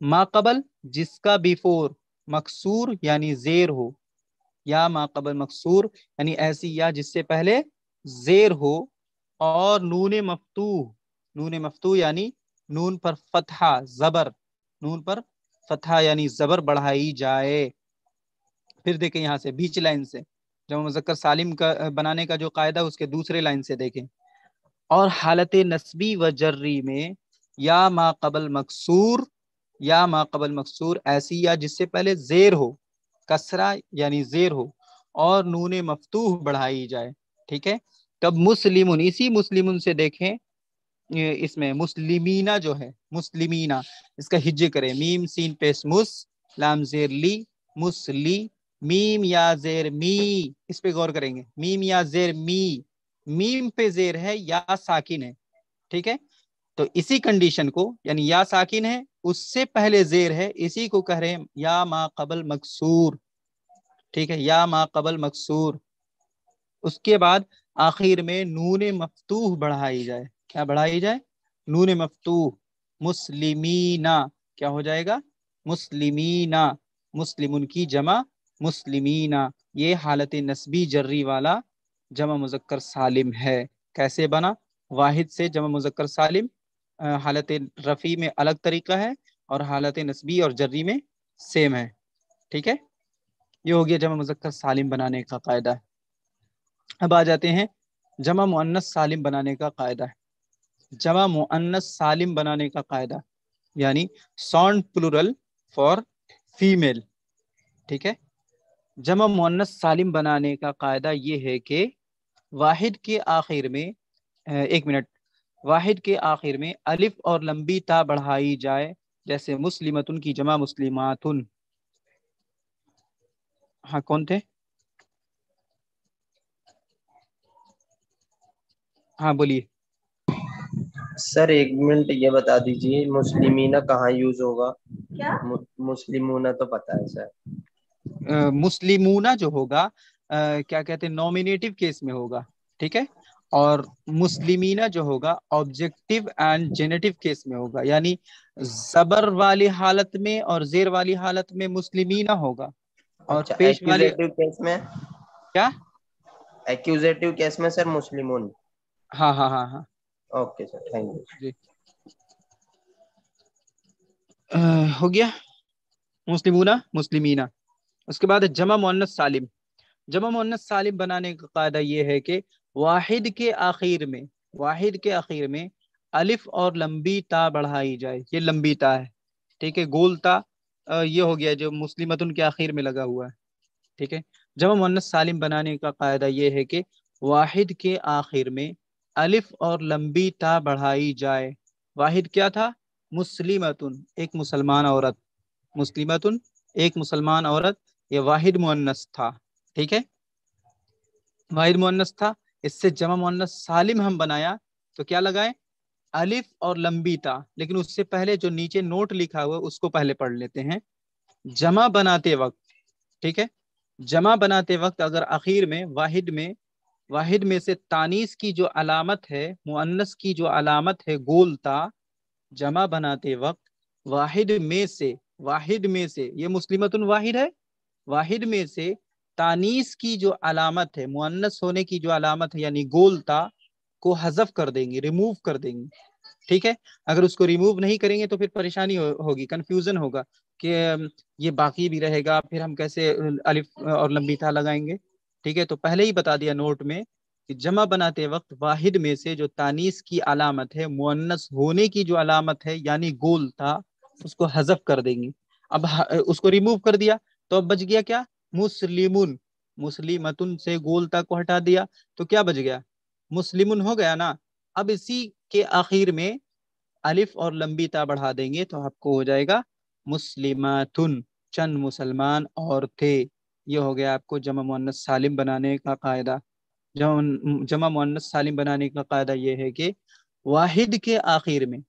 मा कबल जिसका बिफोर मकसूर, यानी जेर हो। या मा कबल मकसूर, यानी ऐसी या जिससे पहले जेर हो, और नून मफतू नून मफतू यानी नून पर फतहा, जबर, नून पर फतहा यानी जबर बढ़ाई जाए। फिर देखें यहाँ से, बीच लाइन से, जब मुजक्कर सालिम का बनाने का जो कायदा, उसके दूसरे लाइन से देखें। और हालत नस्बी व जर्री में, या मा कबल मकसूर, या मा कबल मकसूर, ऐसी या जिससे पहले जेर हो कसरा यानी जेर हो, और नून मफतूह बढ़ाई जाए, ठीक है? तब मुस्लिम इसी मुस्लिम से देखें इसमें मुस्लिमीना जो है, मुस्लिमीना, इसका हिज करें। मीम, सीन पेस मुस, लाम, जेर, ली, मुसली, मीम या जेर, मी, इस पे गौर करेंगे। मीम या जेर, मी, मीम पे जेर है या साकिन है, ठीक है? तो इसी कंडीशन को, यानी या साकिन है, उससे पहले जेर है, इसी को कह रहे हैं, या मा कबल मकसूर। ठीक है, या मा कबल मकसूर। उसके बाद आखिर में नून मफतूह बढ़ाई जाए। क्या बढ़ाई जाए? नून मफतूह। मुस्लिमीना। क्या हो जाएगा? मुस्लिमीना। मुस्लिम की जमा मुस्लिमीना। ये हालत नस्बी जर्री वाला जमा मुजक्कर सालिम है। कैसे बना? वाहिद से जमा मुजक्कर सालिम हालत रफ़ी में अलग तरीका है और हालत नस्बी और जर्री में सेम है। ठीक है? ये हो गया जमा मुजक्कर सालिम बनाने का कायदा। अब आ जाते हैं जमा मुन्नस सालिम बनाने का कायदा। जमा मुन्नस सालिम बनाने का कायदा, यानी साउंड प्लूरल फॉर फीमेल ठीक है? जमा मुन्नस सालिम बनाने का कायदा ये है कि वाहिद के आखिर में एक मिनट वाहिद के आखिर में अलिफ और लंबी ता बढ़ाई जाए जैसे मुस्लिमतुन की जमा मुस्लिमातुन। हाँ कौन थे? हाँ बोलिए। सर एक मिनट ये बता दीजिए मुस्लिमीना कहाँ यूज़ होगा? क्या? मुस्लिमूना तो पता है सर। मुस्लिमूना जो होगा आ, क्या कहते हैं नॉमिनेटिव केस में होगा ठीक है? और मुस्लिमीना जो होगा ऑब्जेक्टिव एंड जेनेटिव केस में होगा यानी जबर वाली हालत में और जेर वाली हालत में मुस्लिमीना होगा। और अच्छा, पेश वाली केस में? क्या? एक्यूजेटिव केस में सर मुस्लिमून हाँ हाँ हाँ हाँ। ओके सर थैंक यू जी। हो गया। मुस्लिमूना मुस्लिमीना। उसके बाद जमा मोन्नस सालिम। जमा मोन्नस सालिम बनाने का कायदा ये है कि वाहिद के आखिर में, वाहिद के आखिर में अलिफ और लंबी ता बढ़ाई जाए। ये लंबी ता है, ठीक है? गोल ता ये हो गया जो मुस्लिमतुन के आखिर में लगा हुआ है, ठीक है? जब मुन्नस सालिम बनाने का कायदा ये है कि वाहिद के आखिर में अलिफ और लंबी ता बढ़ाई जाए, वाहिद क्या था? मुस्लिमतुन, एक मुसलमान औरत, मुस्लिमतुन, एक मुसलमान औरत, ये वाहिद मुन्नस था, ठीक है? वाहिद मुन्नस था इससे जमा मुन्नस सालिम हम बनाया तो क्या लगाए? अलिफ और लंबी ता। लेकिन उससे पहले जो नीचे नोट लिखा हुआ उसको पहले पढ़ लेते हैं। जमा बनाते वक्त, ठीक है? जमा बनाते वक्त अगर आखिर में, वाहिद में वाहिद में से तानीस की जो अलामत है, मुअन्नस की जो अलामत है गोलता जमा बनाते वक्त, वाहिद में से, वाहिद में से, ये मुस्लिमतुन वाहिद है? वाहिद में से तानीस की जो अलामत है मुअन्नस होने की जो अलामत है यानी गोलता को हजफ कर देंगे रिमूव कर देंगे। ठीक है? अगर उसको रिमूव नहीं करेंगे तो फिर परेशानी हो, होगी कंफ्यूजन होगा कि ये बाकी भी रहेगा फिर हम कैसे अलिफ और लंबी था लगाएँगे? ठीक है? तो पहले ही बता दिया नोट में कि जमा बनाते वक्त वाहिद में से जो तानीस की अलामत है मुन्नस होने की जो अलामत है यानी गोल था उसको हजफ कर देंगे। अब उसको रिमूव कर दिया तो अब बच गया क्या? मुस्लिमुन, मुस्लिमतुन से गोलता को हटा दिया तो क्या बच गया? मुस्लिमुन हो गया ना? अब इसी के आखिर में अलिफ और लंबी ता बढ़ा देंगे तो आपको हो जाएगा मुस्लिमातुन, चंद मुसलमान और थे ये हो गया आपको जमा मुन्नस सालिम बनाने का कायदा। जमा जमा सालिम बनाने का कायदा ये है कि वाहिद के आखिर में,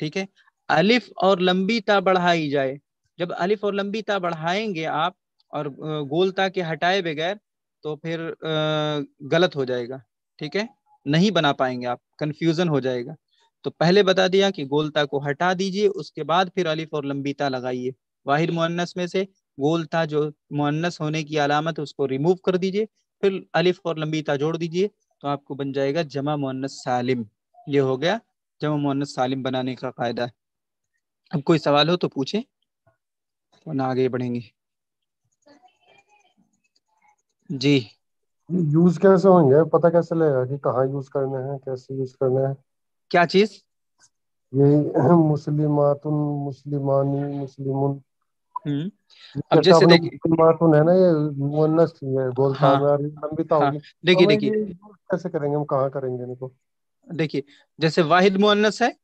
ठीक है, अलिफ और लंबी ता बढ़ाई जाए। जब अलिफ और लंबी ता बढ़ाएँगे आप और गोलता के हटाए बगैर तो फिर गलत हो जाएगा, ठीक है? नहीं बना पाएँगे आप कंफ्यूजन हो जाएगा। तो पहले बता दिया कि गोलता को हटा दीजिए, उसके बाद फिर अलिफ और लंबीता लगाइए। वाहिद मुन्नस में से गोलता जो मुन्नस होने की अलामत है उसको रिमूव कर दीजिए, फिर अलिफ और लंबीता जोड़ दीजिए तो आपको बन जाएगा जमा मुन्नस सालिम। ये हो गया जमा मुन्नस सालिम बनाने का कायदा। है अब कोई सवाल हो तो पूछे, वरना आगे बढ़ेंगे। जी। यूज़ कैसे होंगे? पता कैसे लगेगा कि कहाँ यूज़ करने हैं कैसे यूज़ करने हैं? क्या चीज़? यही मुस्लिमातुन मुस्लिमानी मुस्लिमुन। हम्म। अब जैसे देखिए मुस्लिमातुन है ना ये मुन्नस है बोलता हाँ, में लंबी हाँ, होगी देखिए देखिए। कैसे करेंगे हम कहाँ करेंगे इनको? देखिए जैसे वाहिद मुन्नस है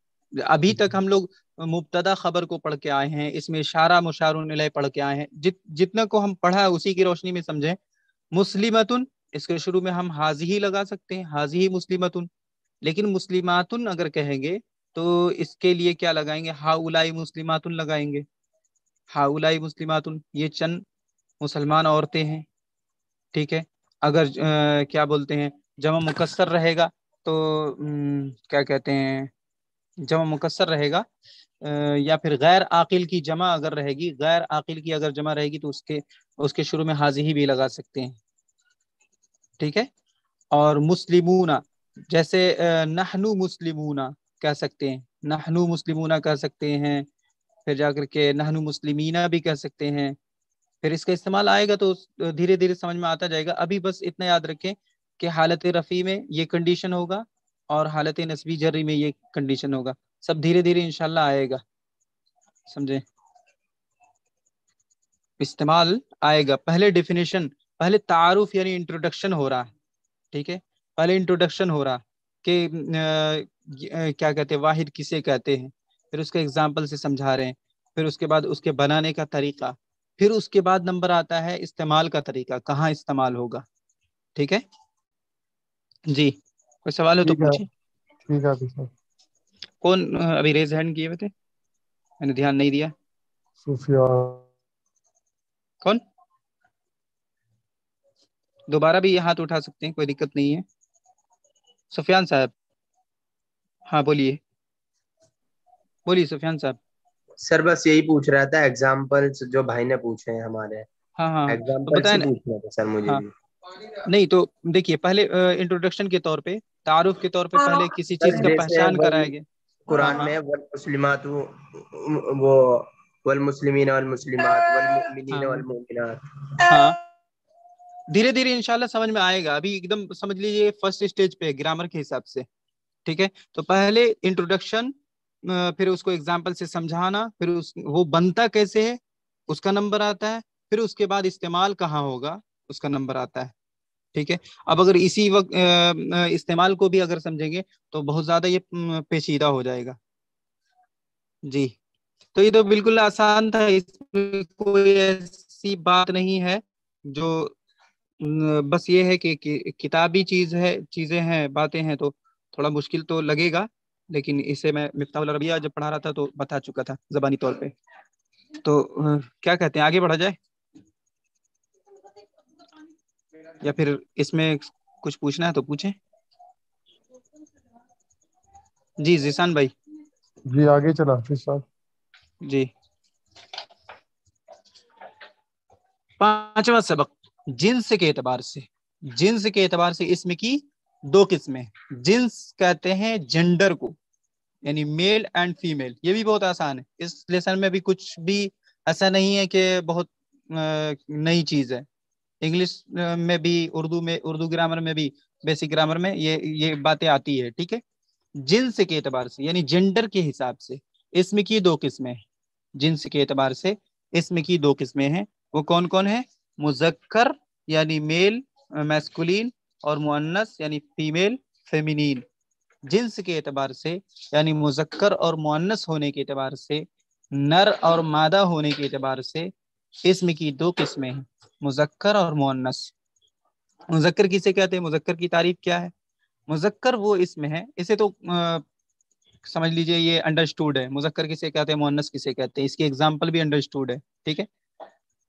अभी तक हम लोग मुबतदा खबर को पढ़ के आए हैं इसमें इशारा मुशार पढ़ के आए हैं। जित जितना को हम पढ़ा है उसी की रोशनी में समझे मुस्लिमतुन इसके शुरू में हम हाजी ही लगा सकते हैं हाजी ही मुस्लिमतुन। लेकिन मुस्लिमातुन अगर कहेंगे तो इसके लिए क्या लगाएँगे? हाउलाई मुस्लिमातुन लगाएँगे। हाउलाई मुस्लिमातुन ये चंद मुसलमान औरतें हैं ठीक है? अगर आ, क्या बोलते हैं जमा मुकसर रहेगा तो न, क्या कहते हैं जमा मुकसर रहेगा या फिर गैर आकिल की जमा अगर रहेगी, गैर आकिल की अगर जमा रहेगी तो उसके उसके शुरू में हाजी ही भी लगा सकते हैं। ठीक है? और मुस्लिमूना, जैसे नहनु मुस्लिमूना कह सकते हैं। नहनु मुस्लिमूना कह सकते हैं। फिर जाकर के नहनु मुस्लिमीना भी कह सकते हैं। फिर इसका इस्तेमाल आएगा तो धीरे धीरे समझ में आता जाएगा। अभी बस इतना याद रखें कि हालत रफ़ी में ये कंडीशन होगा और हालत नस्बी जर्री में ये कंडीशन होगा। सब धीरे धीरे इनशाला आएगा। समझे? इस्तेमाल आएगा। पहले डिफिनेशन पहले तारुफ यानी इंट्रोडक्शन हो रहा है। ठीक है? पहले इंट्रोडक्शन हो रहा कि क्या कहते हैं वाहिद किसे कहते हैं? फिर उसके एग्ज़ाम्पल से समझा रहे हैं। फिर उसके बाद उसके बनाने का तरीका। फिर उसके बाद नंबर आता है इस्तेमाल का तरीका कहाँ इस्तेमाल होगा। ठीक है? जी कोई सवाल हो तो पूछिए। ठीक है कौन अभी रेज हैंड किए हुए थे? मैंने ध्यान नहीं दिया। सुफिया कौन? दोबारा भी हाथ उठा सकते हैं कोई दिक्कत नहीं है। सुफियान साहब। हाँ बोलिए। बोलिए सुफियान साहब। सर बस यही पूछ रहा था एग्जाम्पल्स जो भाई ने पूछे हैं हमारे। हाँ हाँ। एग्ज़ाम्पल तो पूछना था सर मुझे हाँ, नहीं तो देखिए पहले इंट्रोडक्शन के तौर पे तारुफ के तौर पे हाँ। पहले किसी चीज़ का पहचान कराएँगे कुरान हाँ, में वल मुस्लिमात वो वल मुस्लिमीन वल मुस्लिमात वल मुमिनीन वल मुमिनात। हाँ। धीरे धीरे इंशाल्लाह समझ में आएगा। अभी एकदम समझ लीजिए फ़र्स्ट स्टेज पे ग्रामर के हिसाब से। ठीक है? तो पहले इंट्रोडक्शन फिर उसको एग्ज़ाम्पल से समझाना फिर उस वो बनता कैसे है उसका नंबर आता है फिर उसके बाद इस्तेमाल कहाँ होगा उसका नंबर आता है। ठीक है? अब अगर इसी वक्त इस्तेमाल को भी अगर समझेंगे तो बहुत ज़्यादा ये पेचीदा हो जाएगा। जी। तो ये तो बिल्कुल आसान था इसमें कोई ऐसी बात नहीं है जो बस ये है कि, किताबी चीज़ है चीज़ें हैं बातें हैं तो थोड़ा मुश्किल तो लगेगा लेकिन इसे मैं मिफ्ताउल रबिया जब पढ़ा रहा था तो बता चुका था जबानी तौर पे। तो क्या कहते हैं? आगे बढ़ा जाए। या फिर इसमें कुछ पूछना है तो पूछें। जी जीसान भाई। जी आगे चला फिर साहब जी। पांचवा सबक जिन्स के एतबार से। जिन्स के एतबार से इसमें की दो किस्में। जिन्स कहते हैं जेंडर को यानी मेल एंड फीमेल। ये भी बहुत आसान है। इस लेसन में भी कुछ भी ऐसा नहीं है कि बहुत नई चीज़ है। इंग्लिश में भी, उर्दू में, उर्दू ग्रामर में भी बेसिक ग्रामर में ये ये बातें आती है, ठीक है? जिन्स के एतबार से, यानी जेंडर के हिसाब से, इसमें की दो किस्में हैं। जिन्स के एतबार से, इसमें की दो किस्में हैं। वो कौन कौन है? मुजक्कर, यानी मेल मैस्कुलिन और मुअन्नस, यानी फीमेल फेमिनीन जिन्स के एतबार से, यानी मुजक्कर और मुअन्नस होने के एतबार से, नर और मादा होने के एतबार से, इसम की दो किस्में हैं। मुजक्कर और मुअन्नस। मुजक्कर किसे कहते हैं? मुजक्कर की तारीफ़ क्या है? मुजक्कर वो इसमें है। इसे तो आ, समझ लीजिए ये अंडरस्टूड है। मुजक्कर किसे कहते हैं? मुअन्नस किसे कहते हैं? इसकी एग्ज़ाम्पल भी अंडरस्टूड है ठीक है?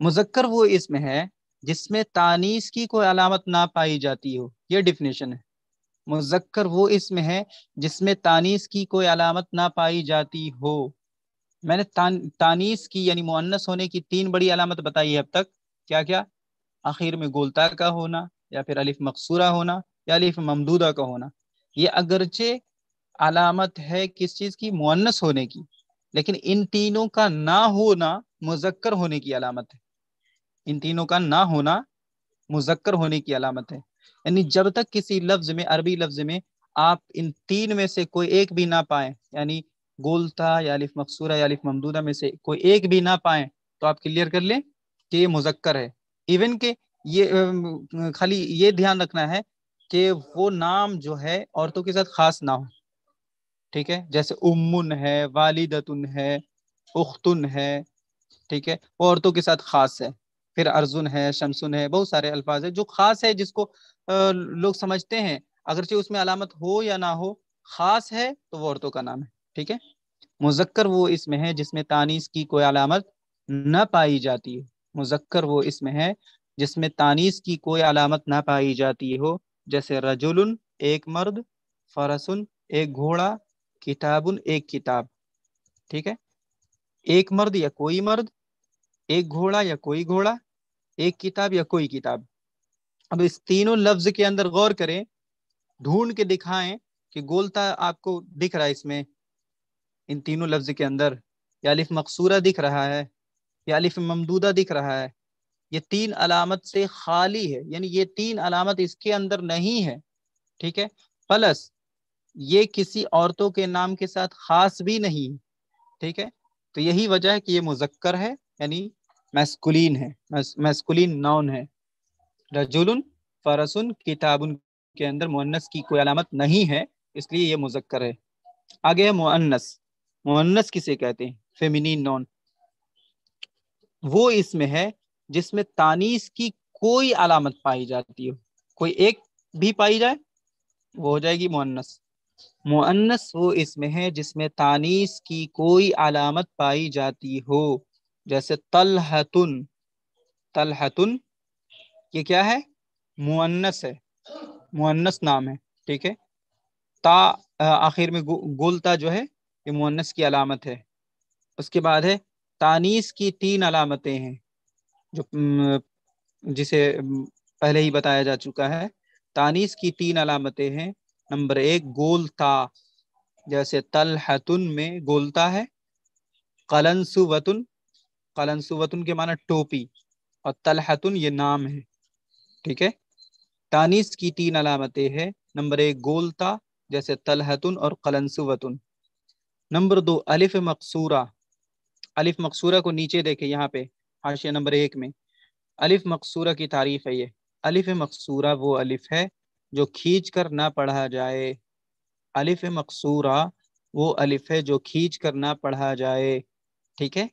मुजक्कर वो इसमें है जिसमें तानीस की कोई अलामत ना पाई जाती हो। ये डिफिनेशन है। मुजक्कर वो इसमें है जिसमें तानीस की कोई अलामत ना पाई जाती हो। मैंने तान, तानीस की यानी मुअन्नस होने की तीन बड़ी अलामत बताई है अब तक। क्या क्या? आखिर में गोलता का होना या फिर अलिफ मकसूरा होना या अलिफ ममदूदा का होना। ये अगरचे अलामत है किस चीज़ की? मुअन्नस होने की। लेकिन इन तीनों का ना होना मुजक्कर होने की अलामत है। इन तीनों का ना होना मुजक्कर होने की अलामत है। यानी जब तक किसी लफ्ज में, अरबी लफ्ज में आप इन तीन में से कोई एक भी ना पाए, यानी गोलता या अलिफ मकसूरा या अलिफ ममदूदा में से कोई एक भी ना पाए तो आप क्लियर कर लें? कि ये मुजक्कर है। इवन के ये खाली ये ध्यान रखना है कि वो नाम जो है औरतों के साथ खास ना हो। ठीक है? जैसे उम्मुन है, वालिदतुन है, उख्तुन है, ठीक है? वो औरतों के साथ खास है। फिर अर्जुन है, शमसुन है, बहुत सारे अल्फाज है जो खास है, जिसको लोग समझते हैं। अगरचे उसमें अलामत हो या ना हो, खास है तो वो औरतों का नाम है। ठीक है? मुजक्कर वो इसमें है जिसमें तानीस की कोई अलामत न पाई जाती है। मुजक्कर वो इसमें है, जिसमें तानीस की कोई अलामत ना पाई जाती हो। जैसे रजुल एक मर्द, फरसुन, एक घोड़ा, किताबुन, एक किताब। ठीक है? एक मर्द या कोई मर्द, एक घोड़ा या कोई घोड़ा, एक किताब या कोई किताब। अब इस तीनों लफ्ज के अंदर गौर करें, ढूंढ के दिखाएँ कि गोलता आपको दिख रहा है इसमें। इन तीनों लफ्ज के अंदर या अलिफ मकसूरा दिख रहा है। या अलिफ ममदूदा दिख रहा है, ये तीन अलामत से खाली है, यानी ये तीन अलामत इसके अंदर नहीं है, ठीक है? प्लस ये किसी औरतों के नाम के साथ खास भी नहीं, ठीक है? तो यही वजह है कि ये मुजक्कर है, यानी मैस्कुलिन है मैस्कुलिन नाउन है। रजुल फरसुन किताबुन के अंदर मुअन्नस की कोई अलामत नहीं है, इसलिए ये मुजक्कर है। आगे है मुअन्नस। मुअन्नस किसे कहते हैं? फेमिनिन नॉन वो इसमें है जिसमें तानीस की कोई अलामत पाई जाती हो। कोई एक भी पाई जाए, वो हो जाएगी मुअन्नस। मुअन्नस वो इसमें है जिसमें तानीस की कोई अलामत पाई जाती हो। जैसे तलहतुन। तलहतुन, ये क्या है? मुअन्नस है। मुअन्नस नाम है, ठीक है? ता आखिर में गोलता जो है, ये मुअन्नस की अलामत है। उसके बाद है तानीस की तीन अलामतें हैं, जो जिसे पहले ही बताया जा चुका है। तानीस की तीन अलामतें हैं। नंबर एक, गोलता, जैसे तलहतुन में गोलता है। कलनसुवतुन कलनसुवतुन के माना टोपी, और तलहतुन ये नाम है, ठीक है? तानीस की तीन अलामतें हैं। नंबर एक, गोलता, जैसे तलहतुन और कलनसुवतुन। नंबर दो, अलिफ मकसूरा अलिफ मकसूरा को नीचे देखे यहाँ पे, हाशिया नंबर एक में। अलिफ मकसूरा की तारीफ़ है ये। अलिफ मकसूरा वो अलिफ है जो खींच कर ना पढ़ा जाए। अलिफ मकसूरा वो अलिफ है जो खींच कर ना पढ़ा जाए। ठीक है?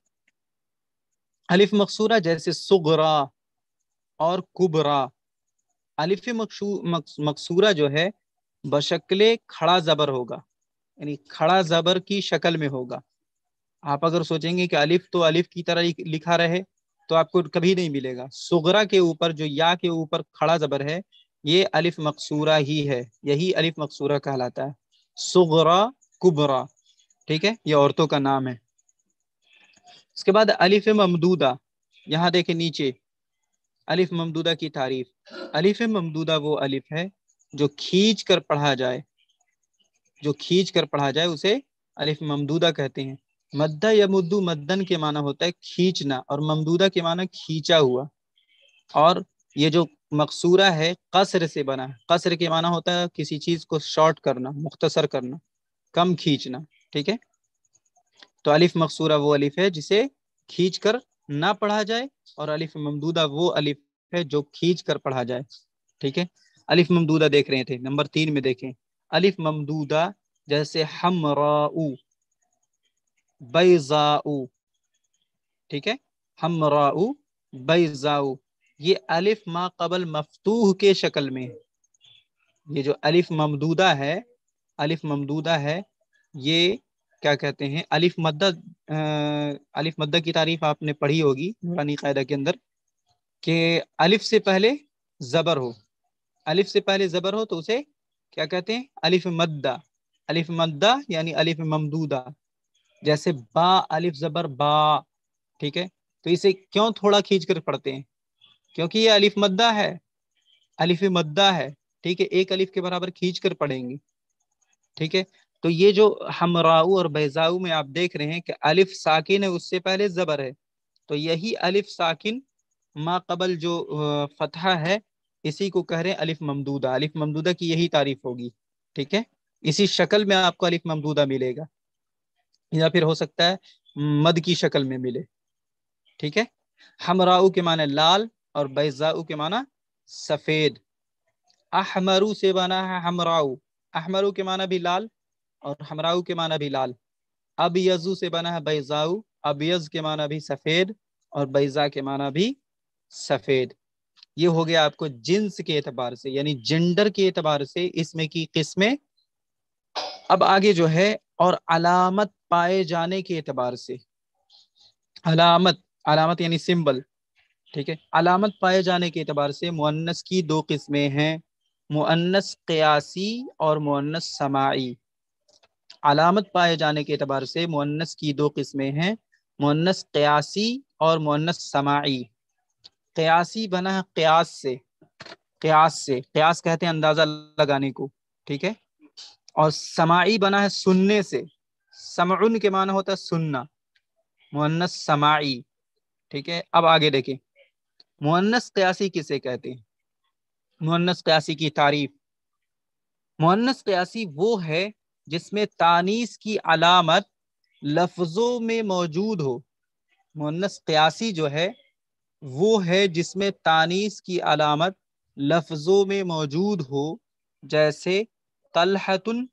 अलिफ मकसूरा जैसे सुगरा और कुबरा। अलिफ मकसूरा जो है, बशक्ल खड़ा जबर होगा। यानी खड़ा जबर की शक्ल में होगा। आप अगर सोचेंगे कि अलिफ तो अलिफ की तरह लिखा रहे तो आपको कभी नहीं मिलेगा। सुगरा के ऊपर, जो या के ऊपर खड़ा जबर है, ये अलिफ मकसूरा ही है। यही अलिफ मकसूरा कहलाता है। सुगरा कुबरा, ठीक है? ये औरतों का नाम है। इसके बाद अलिफ ममदूदा, यहाँ देखे नीचे। अलिफ ममदूदा की तारीफ़। अलिफ ममदूदा वो अलिफ है जो खींच कर पढ़ा जाए, जो खींच कर पढ़ा जाए, उसे अलिफ ममदूदा कहते हैं। मद्दा या मुद्दू मद्दन के माना होता है खींचना और ममदूदा के माना खींचा हुआ। और ये जो मकसूरा है, कसर से बना है। कसर के माना होता है किसी चीज़ को शॉर्ट करना, मुख्तसर करना, कम खींचना, ठीक है? तो अलिफ मकसूरा वो अलिफ है जिसे खींच कर ना पढ़ा जाए और अलिफ ममदूदा वो अलिफ है जो खींच कर पढ़ा जाए, ठीक है? अलिफ ममदूदा देख रहे थे, नंबर तीन में देखें। अलिफ ममदूदा जैसे हम बैजाऊ ठीक है? हम बैजाऊ ये अलिफ, मा कबल, मफतूह के शक्ल में। ये जो अलिफ ममदूदा है, अलिफ ममदूदा है, ये क्या कहते हैं? अलिफ मद्दा अलिफ मद्दा की तारीफ़ आपने पढ़ी होगी नूरानी कायदा के अंदर, कि अलिफ से पहले जबर हो। अलिफ से पहले जबर हो तो उसे क्या कहते हैं? अलिफ मद्दा। अलिफ मद्दा यानी अलिफ ममदूदा। जैसे बा, अलिफ, जबर, बा, ठीक है? तो इसे क्यों थोड़ा खींच कर पढ़ते हैं? क्योंकि ये अलिफ मद्दा है। अलिफ मद्दा है, ठीक है? एक अलिफ के बराबर खींच कर पढ़ेंगे, ठीक है? तो ये जो हमराऊ और बैजाऊ में आप देख रहे हैं कि अलिफ साकिन है, उससे पहले जबर है। तो यही अलिफ साकिन मा कबल जो फतहा है, इसी को कह रहे हैं अलिफ ममदूदा। अलिफ ममदूदा की यही तारीफ़ होगी, ठीक है? इसी शक्ल में आपको अलिफ ममदूदा मिलेगा। या फिर हो सकता है, मद की शक्ल में मिले। ठीक है? हमराऊ के माने लाल और बैजाऊ के माना सफ़ेद। अहमरू से बना है हमराऊ। अहमरू के माना भी लाल और हमराऊ के माना भी लाल। अब यजू से बना है बैजाऊ। अबियज के माना भी सफ़ेद और बैजा के माना भी सफ़ेद। ये हो गया आपको जिन्स के एतबार से, यानी जेंडर के एतबार से इसमें की किस्में। अब आगे जो है और अलामत पाए जाने के एतबार से। अलामत अलामत यानी सिंबल, ठीक है? अलामत पाए जाने के एतबार से मुन्नस की दो किस्में हैं मुन्नस कयासी और मुन्नस समाई। अलामत पाए जाने के एतबार से मुन्नस की दो किस्में हैं मुन्नस कयासी और मुन्नस समाई। कयासी बना है कयास से कयास से, कयास कहते हैं अंदाज़ा लगाने को, ठीक है? और समाई बना है सुनने से। समउन के माना होता है सुनना। मुन्नस समाई। ठीक है, अब आगे देखें मुन्नस क्यासी किसे कहते हैं? मुन्नस क्यासी की तारीफ़। मुन्नस क्यासी वो है जिसमें तानीस की अलामत लफ्जों में मौजूद हो। मुन्नस क्यासी जो है, वो है जिसमें तानीस की अलामत लफ्जों में मौजूद हो, जैसे तलहतुन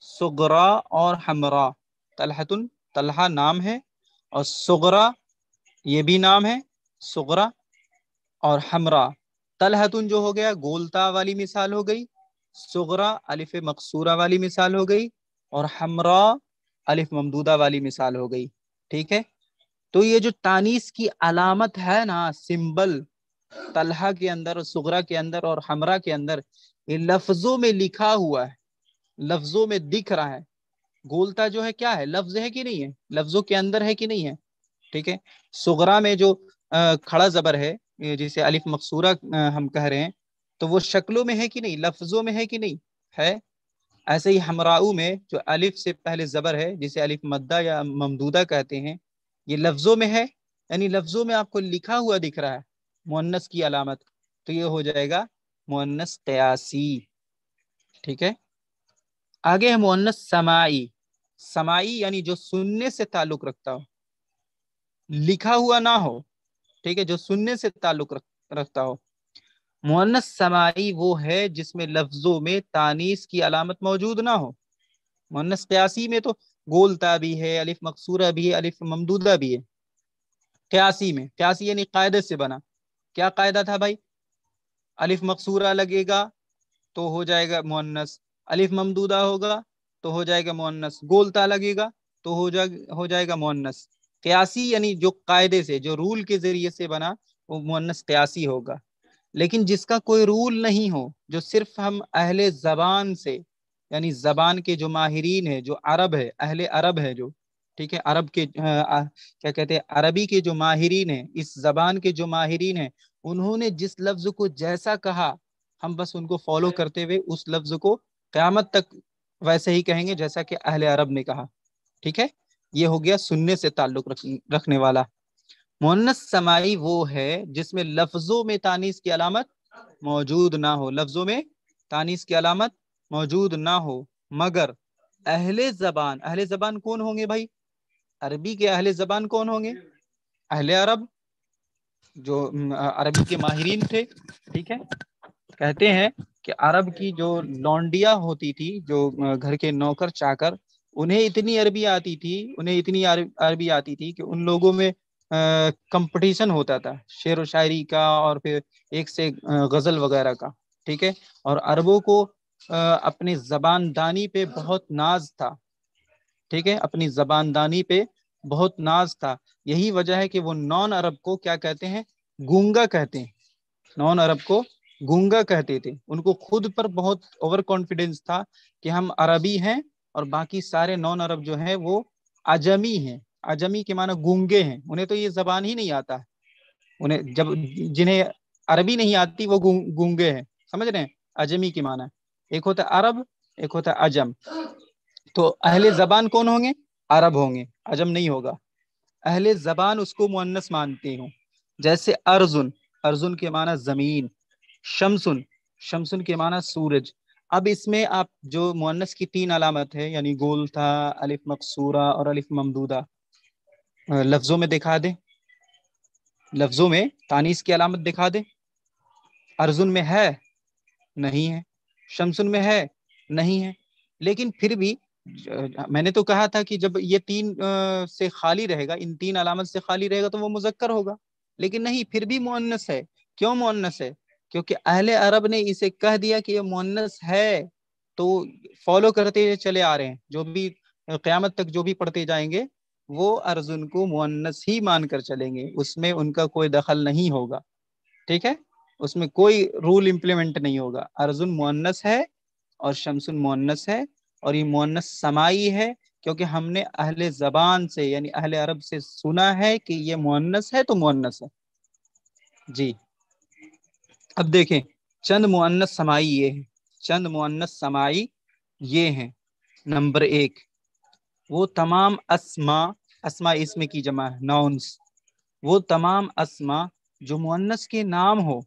सुगरा और हमरा। तलहतुन, तलहा नाम है और सुगरा, ये भी नाम है, सुगरा और हमरा। तलहतुन जो हो गया, गोलता वाली मिसाल हो गई, सुगरा अलिफ मकसूरा वाली मिसाल हो गई और हमरा अलिफ ममदूदा वाली मिसाल हो गई, ठीक है? तो ये जो तानीस की अलामत है ना, सिंबल, तलहा के अंदर सुगरा के अंदर और हमरा के अंदर ये लफ्जों में लिखा हुआ है, लफ्जों में दिख रहा है। गोलता जो है क्या है? लफ्ज है कि नहीं है? लफ्जों के अंदर है कि नहीं है? ठीक है? सुगरा में जो खड़ा जबर है जिसे अलिफ मकसूरा हम कह रहे हैं तो वो शक्लों में है कि नहीं? लफ्जों में है कि नहीं? है? ऐसे ही हमराऊ में जो अलिफ से पहले जबर है, जिसे अलिफ मद्दा या ममदूदा कहते हैं, ये लफ्जों में है, यानी लफ्जों में आपको लिखा हुआ दिख रहा है मुन्नस की अलामत। तो ये हो जाएगा मुन्नस कयासी ठीक है? आगे है मुन्नस समाई। समाई यानी जो सुनने से ताल्लुक रखता हो। लिखा हुआ ना हो ठीक है जो सुनने से ताल्लुक रख, रखता हो। मुन्नस समाई वो है जिसमें लफ्जों में तानीस की अलामत मौजूद ना हो। मुन्नस क्यासी में तो गोलता भी है अलिफ मकसूरा भी है अलिफ ममदूदा भी है। क्यासी में क्यासी यानी कायदे से बना। क्या कायदा था भाई? अलिफ मकसूरा लगेगा तो हो जाएगा मुन्नस अलिफ ममदूदा होगा तो हो जाएगा मुन्नस गोलता लगेगा तो हो जा हो जाएगा मुन्नस क्यासी यानी जो कायदे से जो रूल के ज़रिए से बना वो मुन्नस क्यासी होगा। लेकिन जिसका कोई रूल नहीं हो जो सिर्फ़ हम अहले जबान से यानी जबान के जो माहरीन है जो अरब है अहले अरब है जो ठीक है अरब के आ, क्या कहते हैं अरबी के जो माहरीन है इस जबान के जो माहिरीन है उन्होंने जिस लफ्ज को जैसा कहा हम बस उनको फॉलो करते हुए उस लफ्ज को क्यामत तक वैसे ही कहेंगे जैसा कि अहले अरब ने कहा। ठीक है? ये हो गया सुनने से ताल्लुक रख, रखने वाला। मुन्नस समाई वो है जिसमें लफ्जों में तानीस की अलामत मौजूद ना हो। लफ्जों में तानीस की अलामत मौजूद ना हो। मगर अहले जबान अहले जबान कौन होंगे भाई? अरबी के अहले जबान कौन होंगे? अहले अरब। जो अरबी के माहरीन थे, ठीक है? कहते हैं कि अरब की जो लौंडिया होती थी, जो घर के नौकर चाकर, उन्हें इतनी अरबी आती थी, उन्हें इतनी अरबी आती थी कि उन लोगों में कंपटीशन होता था, शेर व शायरी का और फिर एक से गज़ल वगैरह का, ठीक है? और अरबों को अपनी जबानदानी पे बहुत नाज था, ठीक है? अपनी जबानदानी पे बहुत नाज था। यही वजह है कि वो नॉन अरब को क्या कहते हैं? गूँगा कहते हैं। नॉन अरब को गूँगा कहते थे। उनको खुद पर बहुत ओवर कॉन्फिडेंस था कि हम अरबी हैं और बाकी सारे नॉन अरब जो हैं वो अजमी हैं। अजमी के माना गूँगे हैं। उन्हें तो ये जबान ही नहीं आता। उन्हें जब जिन्हें अरबी नहीं आती वो गूँगे हैं। समझ रहे हैं? अजमी के माना। एक होता अरब, एक होता अजम। तो अहले जबान कौन होंगे? अरब होंगे, अजम नहीं होगा। अहले जबान उसको मुन्नस मानते हो। जैसे अर्जुन अर्जुन के माना ज़मीन, शमसुन शमसुन के माना सूरज। अब इसमें आप जो मुन्नस की तीन अलामत है, यानी गोल था, अलिफ मकसूरा और अलिफ ममदूदा लफ्जों में दिखा दे। लफ्जों में तानीस की अलामत दिखा दे। अर्जुन में है, नहीं है। शमसुन में है, नहीं है। लेकिन फिर भी मैंने तो कहा था कि जब ये तीन से खाली रहेगा, इन तीन अलामत से खाली रहेगा तो वो मुजक्कर होगा। लेकिन नहीं, फिर भी मुन्नस है। क्यों मुन्नस है? क्योंकि अहले अरब ने इसे कह दिया कि ये मुन्नस है तो फॉलो करते चले आ रहे हैं। जो भी क्यामत तक जो भी पढ़ते जाएँगे, वो अर्जुन को मुन्नस ही मानकर चलेंगे। उसमें उनका कोई दखल नहीं होगा। ठीक है? उसमें कोई रूल इम्प्लीमेंट नहीं होगा। अर्जुन मुन्नस है और शमसुन मुन्नस है। और ये मुन्नस समाई है, क्योंकि हमने अहले जबान से, यानी अहले अरब से सुना है कि ये मुन्नस है तो मुन्नस है। जी। अब देखें, चंद मुन्नस समाई ये है। चंद मुन्नस समाई ये हैं। नंबर एक, वो तमाम असमा असमा इसमें की जमा है, नाउन्स। वो तमाम असमा जो मुन्नस के नाम हो,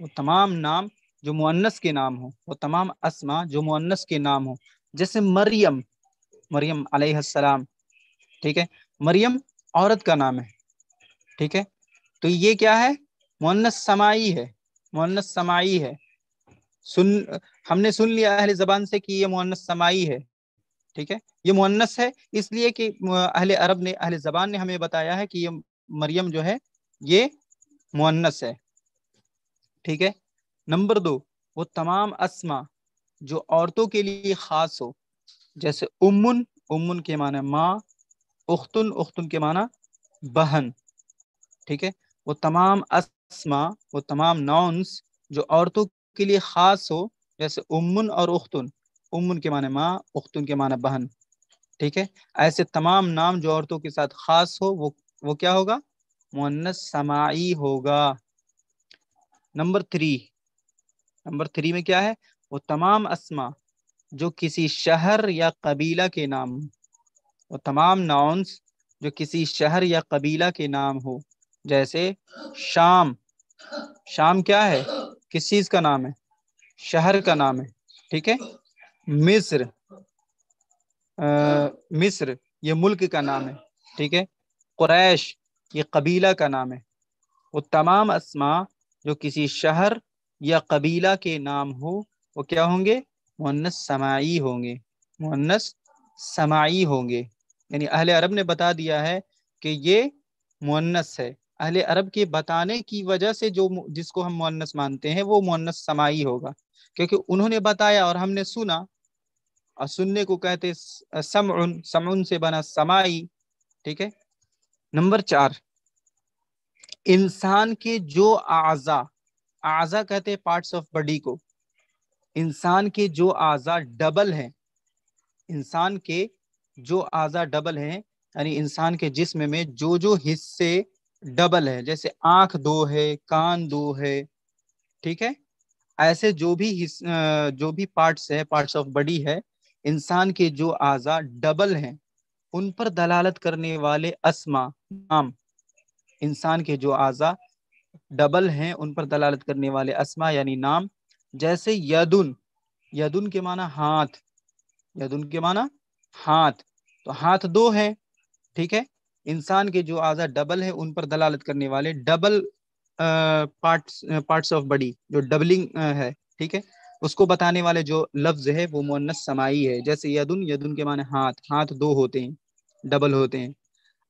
वो तमाम नाम जो मुन्नस के नाम हो वो तमाम असमा जो मुन्नस के नाम हो, जैसे मरियम मरियम अलैहिस्सलाम ठीक है? मरियम औरत का नाम है, ठीक है? तो ये क्या है? मुन्नस समाई है मुन्नस समाई है। सुन, हमने सुन लिया अहले जबान से कि ये मुन्नस समाई है, ठीक है? ये मुन्नस है, इसलिए कि अहले अरब ने, अहले जबान ने हमें बताया है कि ये मरियम जो है, ये मुन्नस है, ठीक है? नंबर दो, वो तमाम असमा जो औरतों के लिए खास हो, जैसे उम्मुन उम्मुन के माना माँ, उख्तुन उख्तुन के माना बहन, ठीक है? वो तमाम असमा, वो तमाम नाउन्स जो औरतों के लिए खास हो, जैसे उम्मुन और उख्तुन, उम्मुन के माने माँ, उख्तुन के माना बहन, ठीक है? ऐसे तमाम नाम जो औरतों के साथ खास हो, वो वो क्या होगा? मुन्नस समाई होगा। नंबर थ्री नंबर थ्री में क्या है? वो तमाम असमा जो किसी शहर या कबीला के नाम वो तमाम नाउन्स जो किसी शहर या कबीला के नाम हो। जैसे शाम। शाम क्या है? किस चीज़ का नाम है? शहर का नाम है। ठीक है? मिस्र। आ, मिस्र ये मुल्क का नाम है। ठीक है? कुरैश ये कबीला का नाम है। वो तमाम असमा जो किसी शहर या कबीला के नाम हो, वो क्या होंगे? मुन्नस समाई होंगे। मुन्नस समाई होंगे। यानी अहल अरब ने बता दिया है कि ये मुन्नस है। अहल अरब के बताने की वजह से जो जिसको हम मुन्नस मानते हैं, वो मुन्नस समाई होगा। क्योंकि उन्होंने बताया और हमने सुना, और सुनने को कहते समउन समउन से बना समाई, ठीक है? नंबर चार, इंसान के जो आज़ा आज़ा कहते हैं पार्ट्स ऑफ़ बॉडी को। इंसान के जो आज़ा डबल हैं, इंसान के जो आज़ा डबल हैं, यानी इंसान के जिस्म में जो जो हिस्से डबल है, जैसे आँख दो है, कान दो है, ठीक है? ऐसे जो भी जो भी पार्ट्स है पार्ट्स ऑफ़ बॉडी है, इंसान के जो आज़ा डबल हैं, उन पर दलालत करने वाले अस्मा, नाम, इंसान के जो आज़ा डबल हैं, उन पर दलालत करने वाले असमा यानी नाम, जैसे यदुन। यदुन के माना हाथ। यदुन के माना हाथ। तो हाथ दो है, ठीक है? इंसान के जो आज़ा डबल है, उन पर दलालत करने वाले double parts parts of body, जो डबलिंग है, ठीक है? उसको बताने वाले जो लफ्ज है, वो मुन्नस समाई है। जैसे यदुन यदुन के माने हाथ। हाथ दो होते हैं, डबल होते हैं।